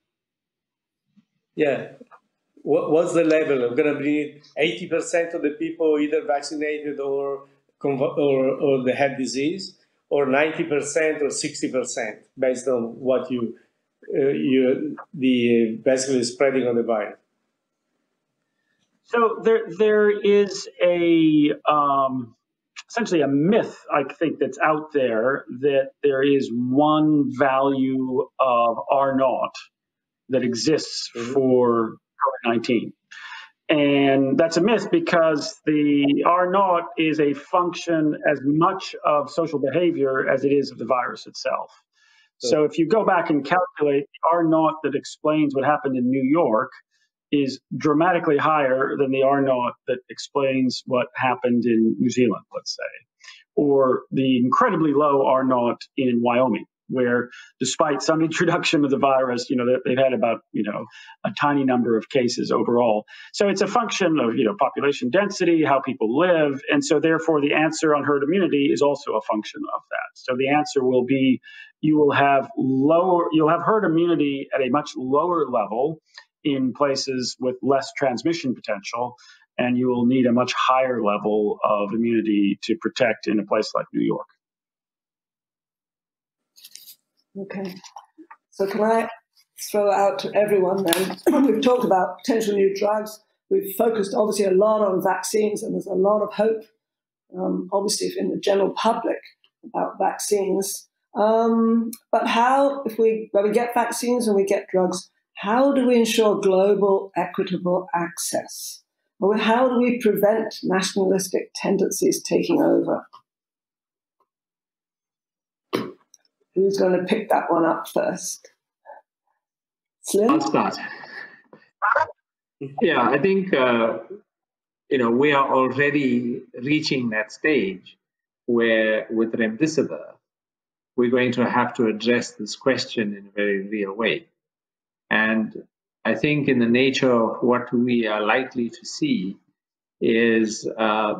Yeah, what, what's the level? We're gonna be eighty percent of the people either vaccinated or or or they have disease, or ninety percent or sixty percent, based on what you uh, you, the basically spreading of the virus? So there, there is a um, essentially a myth, I think, that's out there that there is one value of R naught that exists mm-hmm. for COVID nineteen, and that's a myth because the R naught is a function as much of social behavior as it is of the virus itself. So if you go back and calculate the R naught that explains what happened in New York is dramatically higher than the R naught that explains what happened in New Zealand, let's say, or the incredibly low R naught in Wyoming where despite some introduction of the virus, you know, they've had about, you know, a tiny number of cases overall. So it's a function of, you know, population density, how people live. And so therefore the answer on herd immunity is also a function of that. So the answer will be you will have lower, you'll have herd immunity at a much lower level in places with less transmission potential. And you will need a much higher level of immunity to protect in a place like New York. Okay. So can I throw out to everyone then? We've talked about potential new drugs. We've focused obviously a lot on vaccines, and there's a lot of hope, um, obviously, in the general public about vaccines. Um, but how, if we when we get vaccines and we get drugs, how do we ensure global equitable access? Or how do we prevent nationalistic tendencies taking over? Who's going to pick that one up first? Salim? I'll start. Yeah, I think uh, you know we are already reaching that stage where with remdesivir we're going to have to address this question in a very real way. And I think in the nature of what we are likely to see is uh,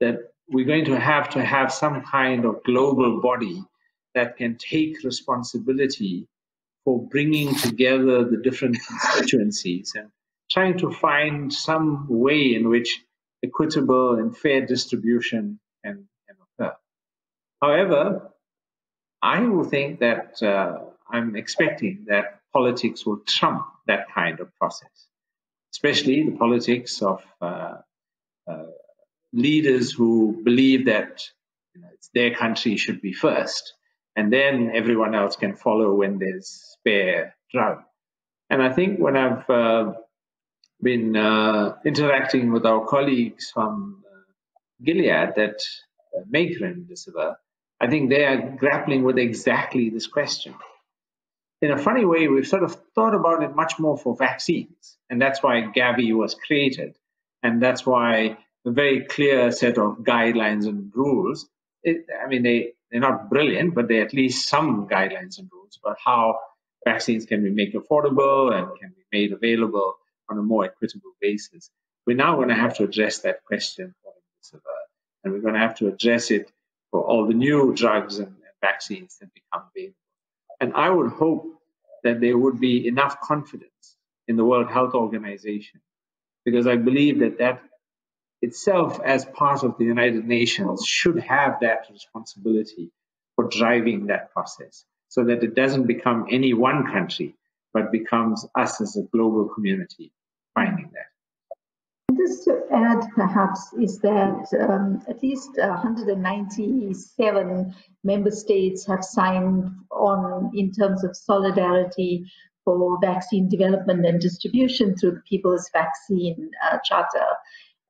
that we're going to have to have some kind of global body that can take responsibility for bringing together the different constituencies and trying to find some way in which equitable and fair distribution can, can occur. However, I will think that uh, I'm expecting that politics will trump that kind of process, especially the politics of uh, uh, leaders who believe that you know, their country should be first, and then everyone else can follow when there's spare drug. And I think when I've uh, been uh, interacting with our colleagues from uh, Gilead that uh, make remdesivir, I think they are grappling with exactly this question. In a funny way, we've sort of thought about it much more for vaccines, and that's why Gavi was created, and that's why a very clear set of guidelines and rules. It, I mean, they they're not brilliant, but they're at least some guidelines and rules about how vaccines can be made affordable and can be made available on a more equitable basis. We're now going to have to address that question and we're going to have to address it for all the new drugs and vaccines that become available. And I would hope that there would be enough confidence in the World Health Organization, because I believe that that itself, as part of the United Nations, should have that responsibility for driving that process so that it doesn't become any one country, but becomes us as a global community. Just to add, perhaps, is that um, at least 197 member states have signed on in terms of solidarity for vaccine development and distribution through the People's Vaccine uh, Charter.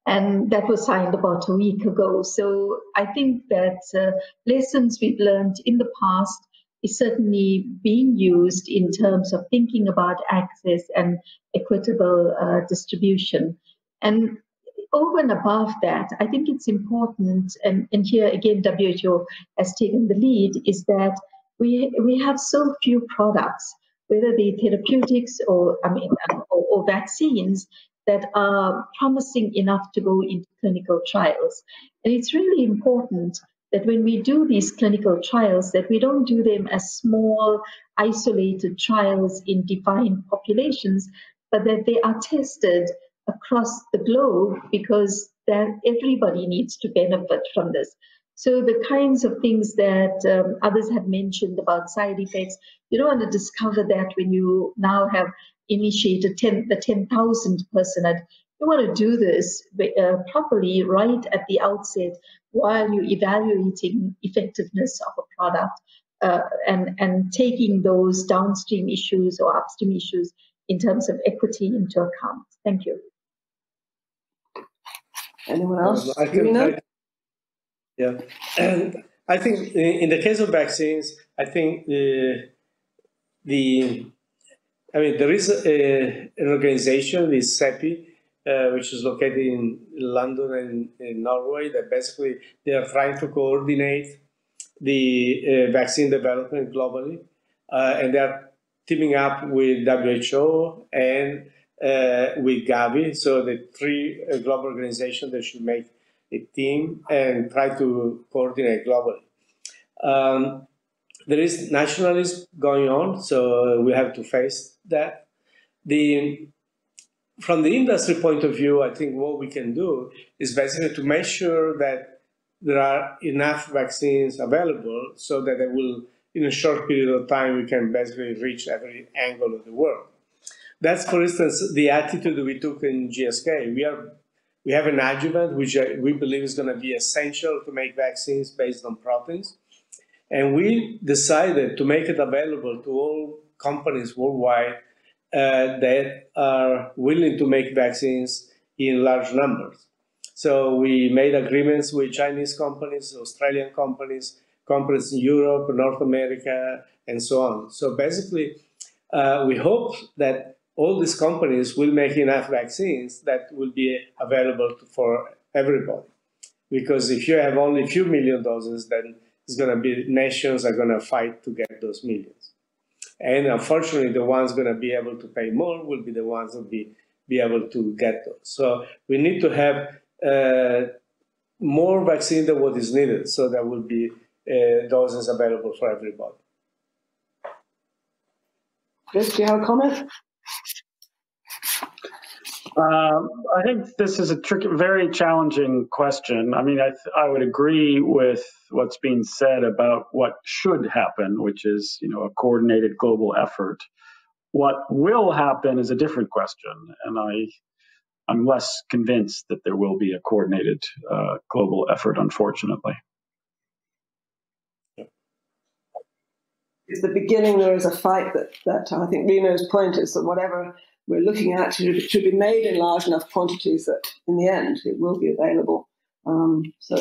And that was signed about a week ago. So I think that uh, lessons we've learned in the past is certainly being used in terms of thinking about access and equitable uh, distribution. And over and above that, I think it's important, and, and here again, WHO has taken the lead, is that we, we have so few products, whether they therapeutics or, I mean, or, or vaccines, that are promising enough to go into clinical trials. And it's really important that when we do these clinical trials, that we don't do them as small, isolated trials in defined populations, but that they are tested across the globe because then everybody needs to benefit from this. So the kinds of things that um, others have mentioned about side effects, you don't want to discover that when you now have initiated 10, the 10,000 person. You want to do this uh, properly right at the outset while you're evaluating effectiveness of a product uh, and, and taking those downstream issues or upstream issues in terms of equity into account. Thank you. Anyone else? I can, I, yeah, and I think in the case of vaccines, I think the the I mean there is a, an organization, the CEPI, uh, which is located in London and in Norway, that basically they are trying to coordinate the uh, vaccine development globally, uh, and they are teaming up with WHO and uh, with Gavi. So the three uh, global organizations that should make a team and try to coordinate globally. Um, there is nationalism going on, so we have to face that. The from the industry point of view, I think what we can do is basically to make sure that there are enough vaccines available so that they will, in a short period of time, we can basically reach every angle of the world. That's, for instance, the attitude we took in GSK. We are we have an adjuvant which we believe is going to be essential to make vaccines based on proteins, and we decided to make it available to all companies worldwide uh, that are willing to make vaccines in large numbers. So we made agreements with Chinese companies, Australian companies, companies in Europe, North America, and so on. So basically, uh, we hope that all these companies will make enough vaccines that will be available for everybody. Because if you have only a few million doses, then it's going to be nations are going to fight to get those millions. And unfortunately, the ones going to be able to pay more will be the ones that be, be able to get those. So we need to have uh, more vaccine than what is needed. So there will be uh, doses available for everybody. Chris, do you have a comment? Um, I think this is a tricky, very challenging question. I mean, I, I would agree with what's being said about what should happen, which is, you know, a coordinated global effort. What will happen is a different question, and I, I'm less convinced that there will be a coordinated uh, global effort, unfortunately. It's the beginning. There is a fight that, that I think Rino's point is that whatever we're looking at should, should be made in large enough quantities that in the end it will be available. Um, so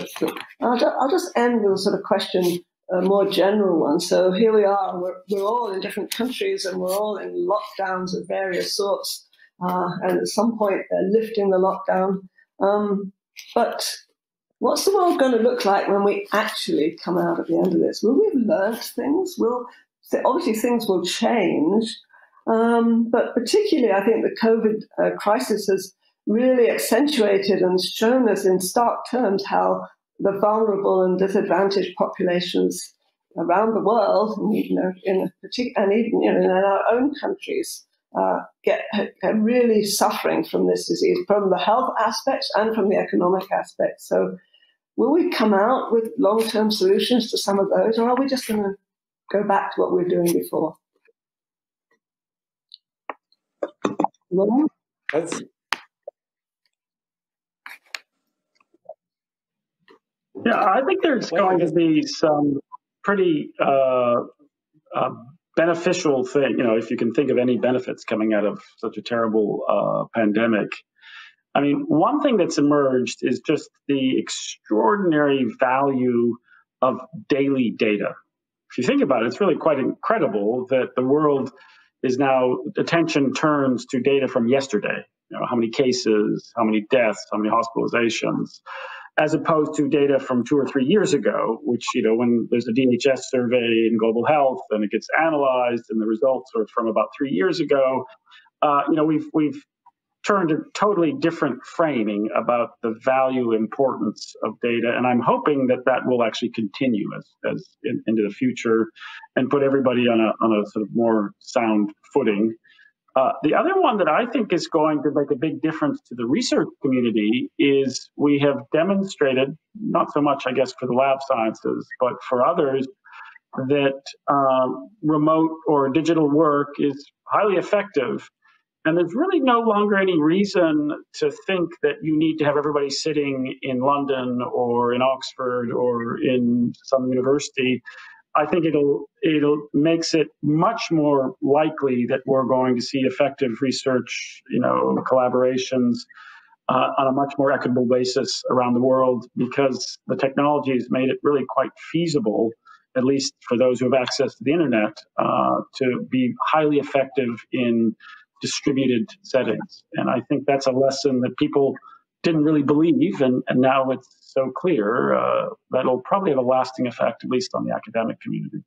I'll, just, I'll, just end with a sort of question, a more general one. So here we are, we're, we're all in different countries and we're all in lockdowns of various sorts. Uh, and at some point they're lifting the lockdown. Um, but what's the world going to look like when we actually come out at the end of this? Will we have learnt things? Will obviously things will change, um, but particularly, I think the COVID uh, crisis has really accentuated and shown us in stark terms how the vulnerable and disadvantaged populations around the world, and, you know, in and even you know, in our own countries, uh, get are really suffering from this disease, from the health aspects and from the economic aspects. So, will we come out with long-term solutions to some of those, or are we just going to go back to what we were doing before? That's Yeah, I think there's going to be some pretty uh, uh, beneficial thing. You know, if you can think of any benefits coming out of such a terrible uh, pandemic. I mean, one thing that's emerged is just the extraordinary value of daily data. If you think about it, it's really quite incredible that the world is now attention turns to data from yesterday. You know, how many cases, how many deaths, how many hospitalizations, as opposed to data from two or three years ago, which, you know, when there's a DHS survey in global health and it gets analyzed and the results are from about three years ago, uh, you know, we've, we've turned a totally different framing about the value importance of data and i'm hoping that that will actually continue as, as in, into the future and put everybody on a, on a sort of more sound footing. Uh, the other one that i think is going to make a big difference to the research community is we have demonstrated not so much i guess for the lab sciences but for others that uh, remote or digital work is highly effective and there's really no longer any reason to think that you need to have everybody sitting in London or in Oxford or in some university. I think it'll it'll makes it much more likely that we're going to see effective research, you know, collaborations uh, on a much more equitable basis around the world because the technology has made it really quite feasible, at least for those who have access to the internet, uh, to be highly effective in distributed settings. And I think that's a lesson that people didn't really believe, and, and now it's so clear uh, that it'll probably have a lasting effect, at least on the academic community.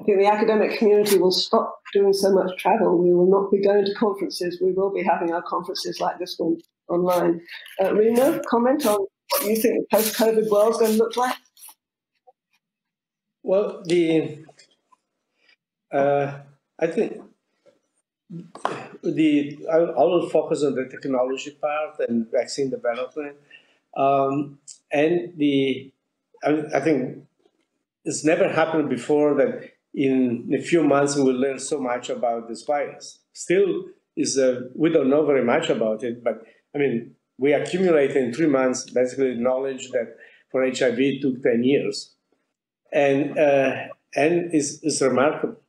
I think the academic community will stop doing so much travel. We will not be going to conferences. We will be having our conferences like this one online. Uh, Rino, comment on what you think the post-COVID world is going to look like? Well, the uh, I think the I, I will focus on the technology part and vaccine development, um, and the I, I, think it's never happened before that in a few months we will learn so much about this virus. Still, is uh, we don't know very much about it, but I mean we accumulate in three months basically knowledge that for HIV took ten years, and uh, and is is remarkable.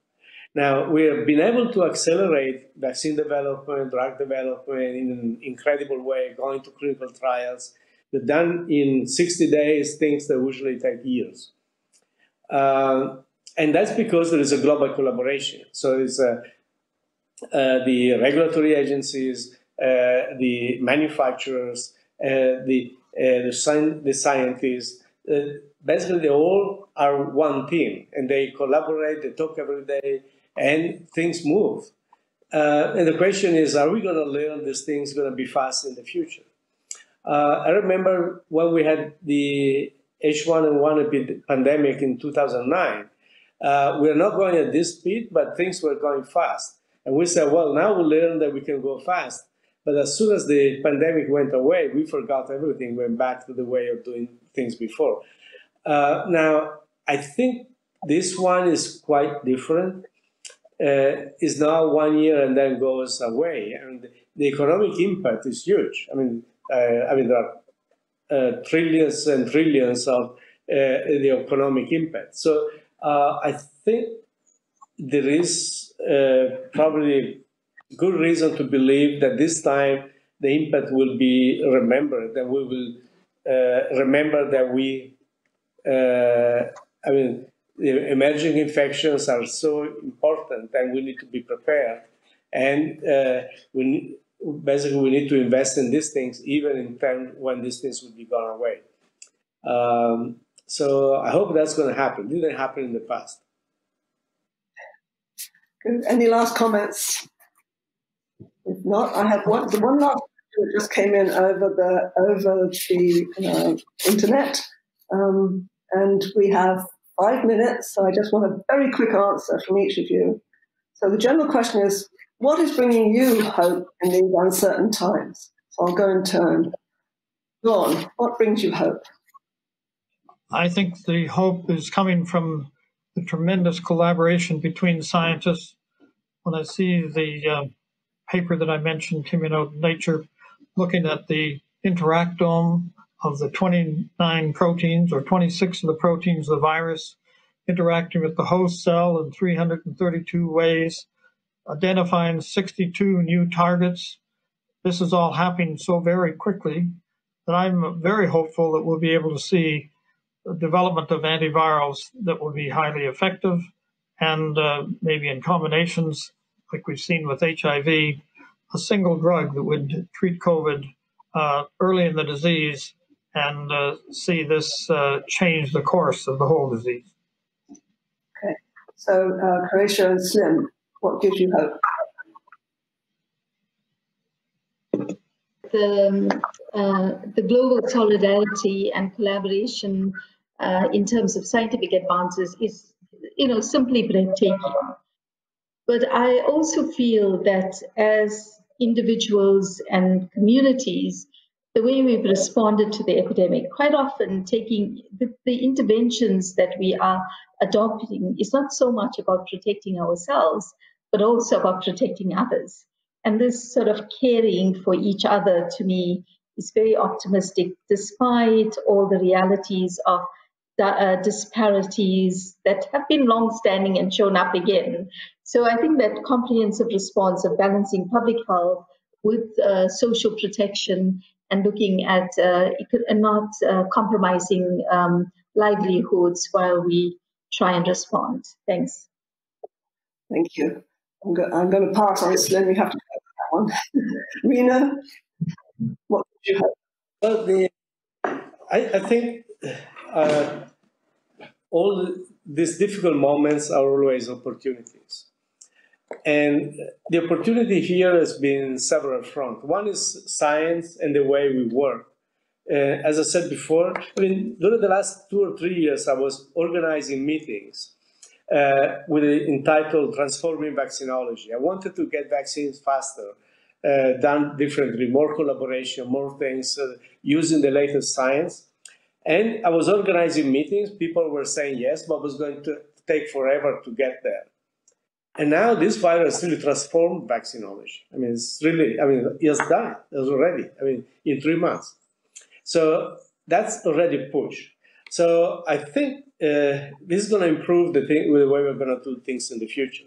Now, we have been able to accelerate vaccine development, drug development in an incredible way, going to clinical trials. We've done in 60 days things that usually take years. Uh, and that's because there is a global collaboration. So it's uh, uh, the regulatory agencies, uh, the manufacturers, uh, the, uh, the, sci- the, scientists, basically they all are one team and they collaborate, they talk every day, and things move. Uh, and the question is, are we going to learn these things going to be fast in the future? Uh, I remember when we had the H1N1 pandemic in 2009. Uh, we're not going at this speed, but things were going fast. And we said, well, now we learned that we can go fast. But as soon as the pandemic went away, we forgot everything, went back to the way of doing things before. Uh, now, I think this one is quite different. Uh, it's now one year and then goes away, and the economic impact is huge. I mean, uh, I mean there are uh, trillions and trillions of the economic impact. So I think there is probably good reason to believe that this time the impact will be remembered, that we will uh, remember that we, uh, I mean, emerging infections are so important and we need to be prepared. And uh, we, basically we need to invest in these things even in time when these things would be gone away. Um, so I hope that's going to happen. It didn't happen in the past. Any last comments? If not, I have one. The one last that just came in over the over the uh, internet, um, and we have five minutes. So I just want a very quick answer from each of you. So the general question is, what is bringing you hope in these uncertain times? So I'll go in turn. John, what brings you hope? I think the hope is coming from the tremendous collaboration between scientists. When I see the uh, paper that I mentioned came out in Nature, looking at the interactome of the 29 proteins or 26 of the proteins of the virus interacting with the host cell in 332 ways, identifying 62 new targets. This is all happening so very quickly that I'm very hopeful that we'll be able to see the development of antivirals that will be highly effective and uh, maybe in combinations like we've seen with HIV, a single drug that would treat COVID uh, early in the disease and uh, see this uh, change the course of the whole disease. Okay, so uh, Quarraisha and Salim, what gives you hope? The, um, uh, the global solidarity and collaboration uh, in terms of scientific advances is, you know, simply breathtaking. But I also feel that as individuals and communities, the way we've responded to the epidemic, quite often taking the, the, interventions that we are adopting is not so much about protecting ourselves, but also about protecting others. And this sort of caring for each other to me is very optimistic, despite all the realities of the, uh, disparities that have been long-standing and shown up again. So I think that comprehensive response of balancing public health with uh, social protection and looking at uh, and not uh, compromising um, livelihoods while we try and respond. Thanks. Thank you. I'm, go- I'm going to pass on Salim. We have to go that one. Rino, what would you hope? Well, the, I, I think uh, all these difficult moments are always opportunities. And the opportunity here has been several fronts. One is science and the way we work. Uh, as I said before, I mean, during the last two or three years, I was organizing meetings uh, with entitled Transforming Vaccinology. I wanted to get vaccines faster, uh, done differently, more collaboration, more things, uh, using the latest science. And I was organizing meetings. People were saying yes, but it was going to take forever to get there. And now this virus really transformed vaccinology. I mean, it's really, I mean, it's done. It's already, I mean, in three months. So that's already push. So I think uh, this is going to improve the, thing, the way we're going to do things in the future.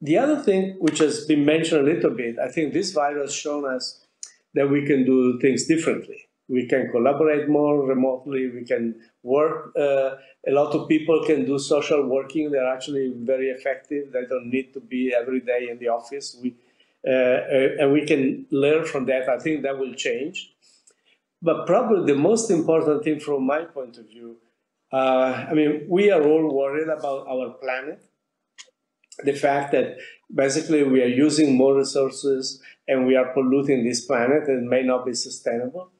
The other thing, which has been mentioned a little bit, I think this virus shown us that we can do things differently we can collaborate more remotely. We can work. Uh, a lot of people can do social working. They're actually very effective. They don't need to be every day in the office. We uh, uh, and we can learn from that. I think that will change. But probably the most important thing from my point of view, uh, I mean, we are all worried about our planet. The fact that basically we are using more resources, and we are polluting this planet and may not be sustainable.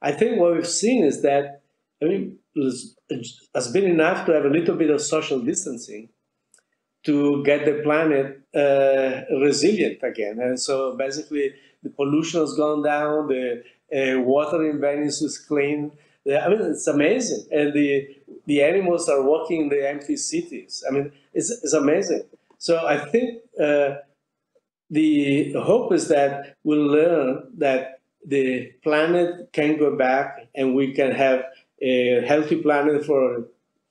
I think what we've seen is that I mean, has been enough to have a little bit of social distancing to get the planet uh, resilient again. And so basically, the pollution has gone down, the uh, water in Venice is clean. I mean, it's amazing. And the, the animals are walking in the empty cities. I mean, it's, it's amazing. So I think uh, the hope is that we'll learn that the planet can go back and we can have a healthy planet for,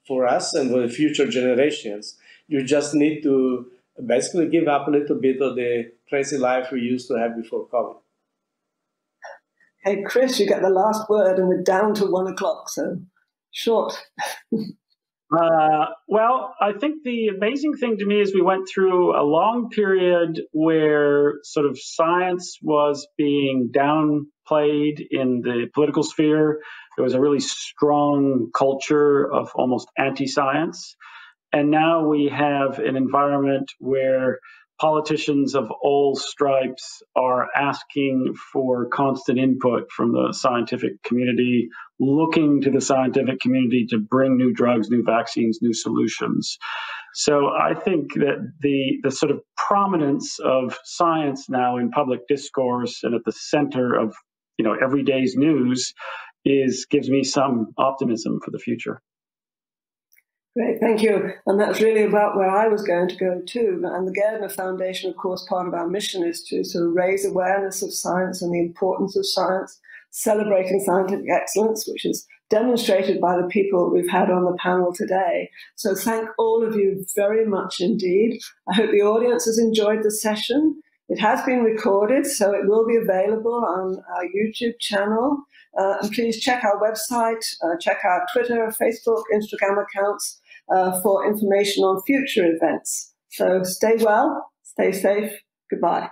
for us and for the future generations. You just need to basically give up a little bit of the crazy life we used to have before COVID. Hey, Chris, you get the last word, and we're down to one o'clock, so short. uh, well, I think the amazing thing to me is we went through a long period where sort of science was being downplayed in the political sphere. There was a really strong culture of almost anti science. And now we have an environment where politicians of all stripes are asking for constant input from the scientific community, looking to the scientific community to bring new drugs, new vaccines, new solutions. So I think that the the sort of prominence of science now in public discourse and at the center of you know everyday's news is gives me some optimism for the future. Great, thank you. And that's really about where I was going to go too. And the Gairdner Foundation, of course, part of our mission is to sort of raise awareness of science and the importance of science, celebrating scientific excellence, which is demonstrated by the people we've had on the panel today. So thank all of you very much indeed. I hope the audience has enjoyed the session. It has been recorded, so it will be available on our YouTube channel. Uh, and please check our website, uh, check our Twitter, Facebook, Instagram accounts uh, for information on future events. So stay well, stay safe. Goodbye.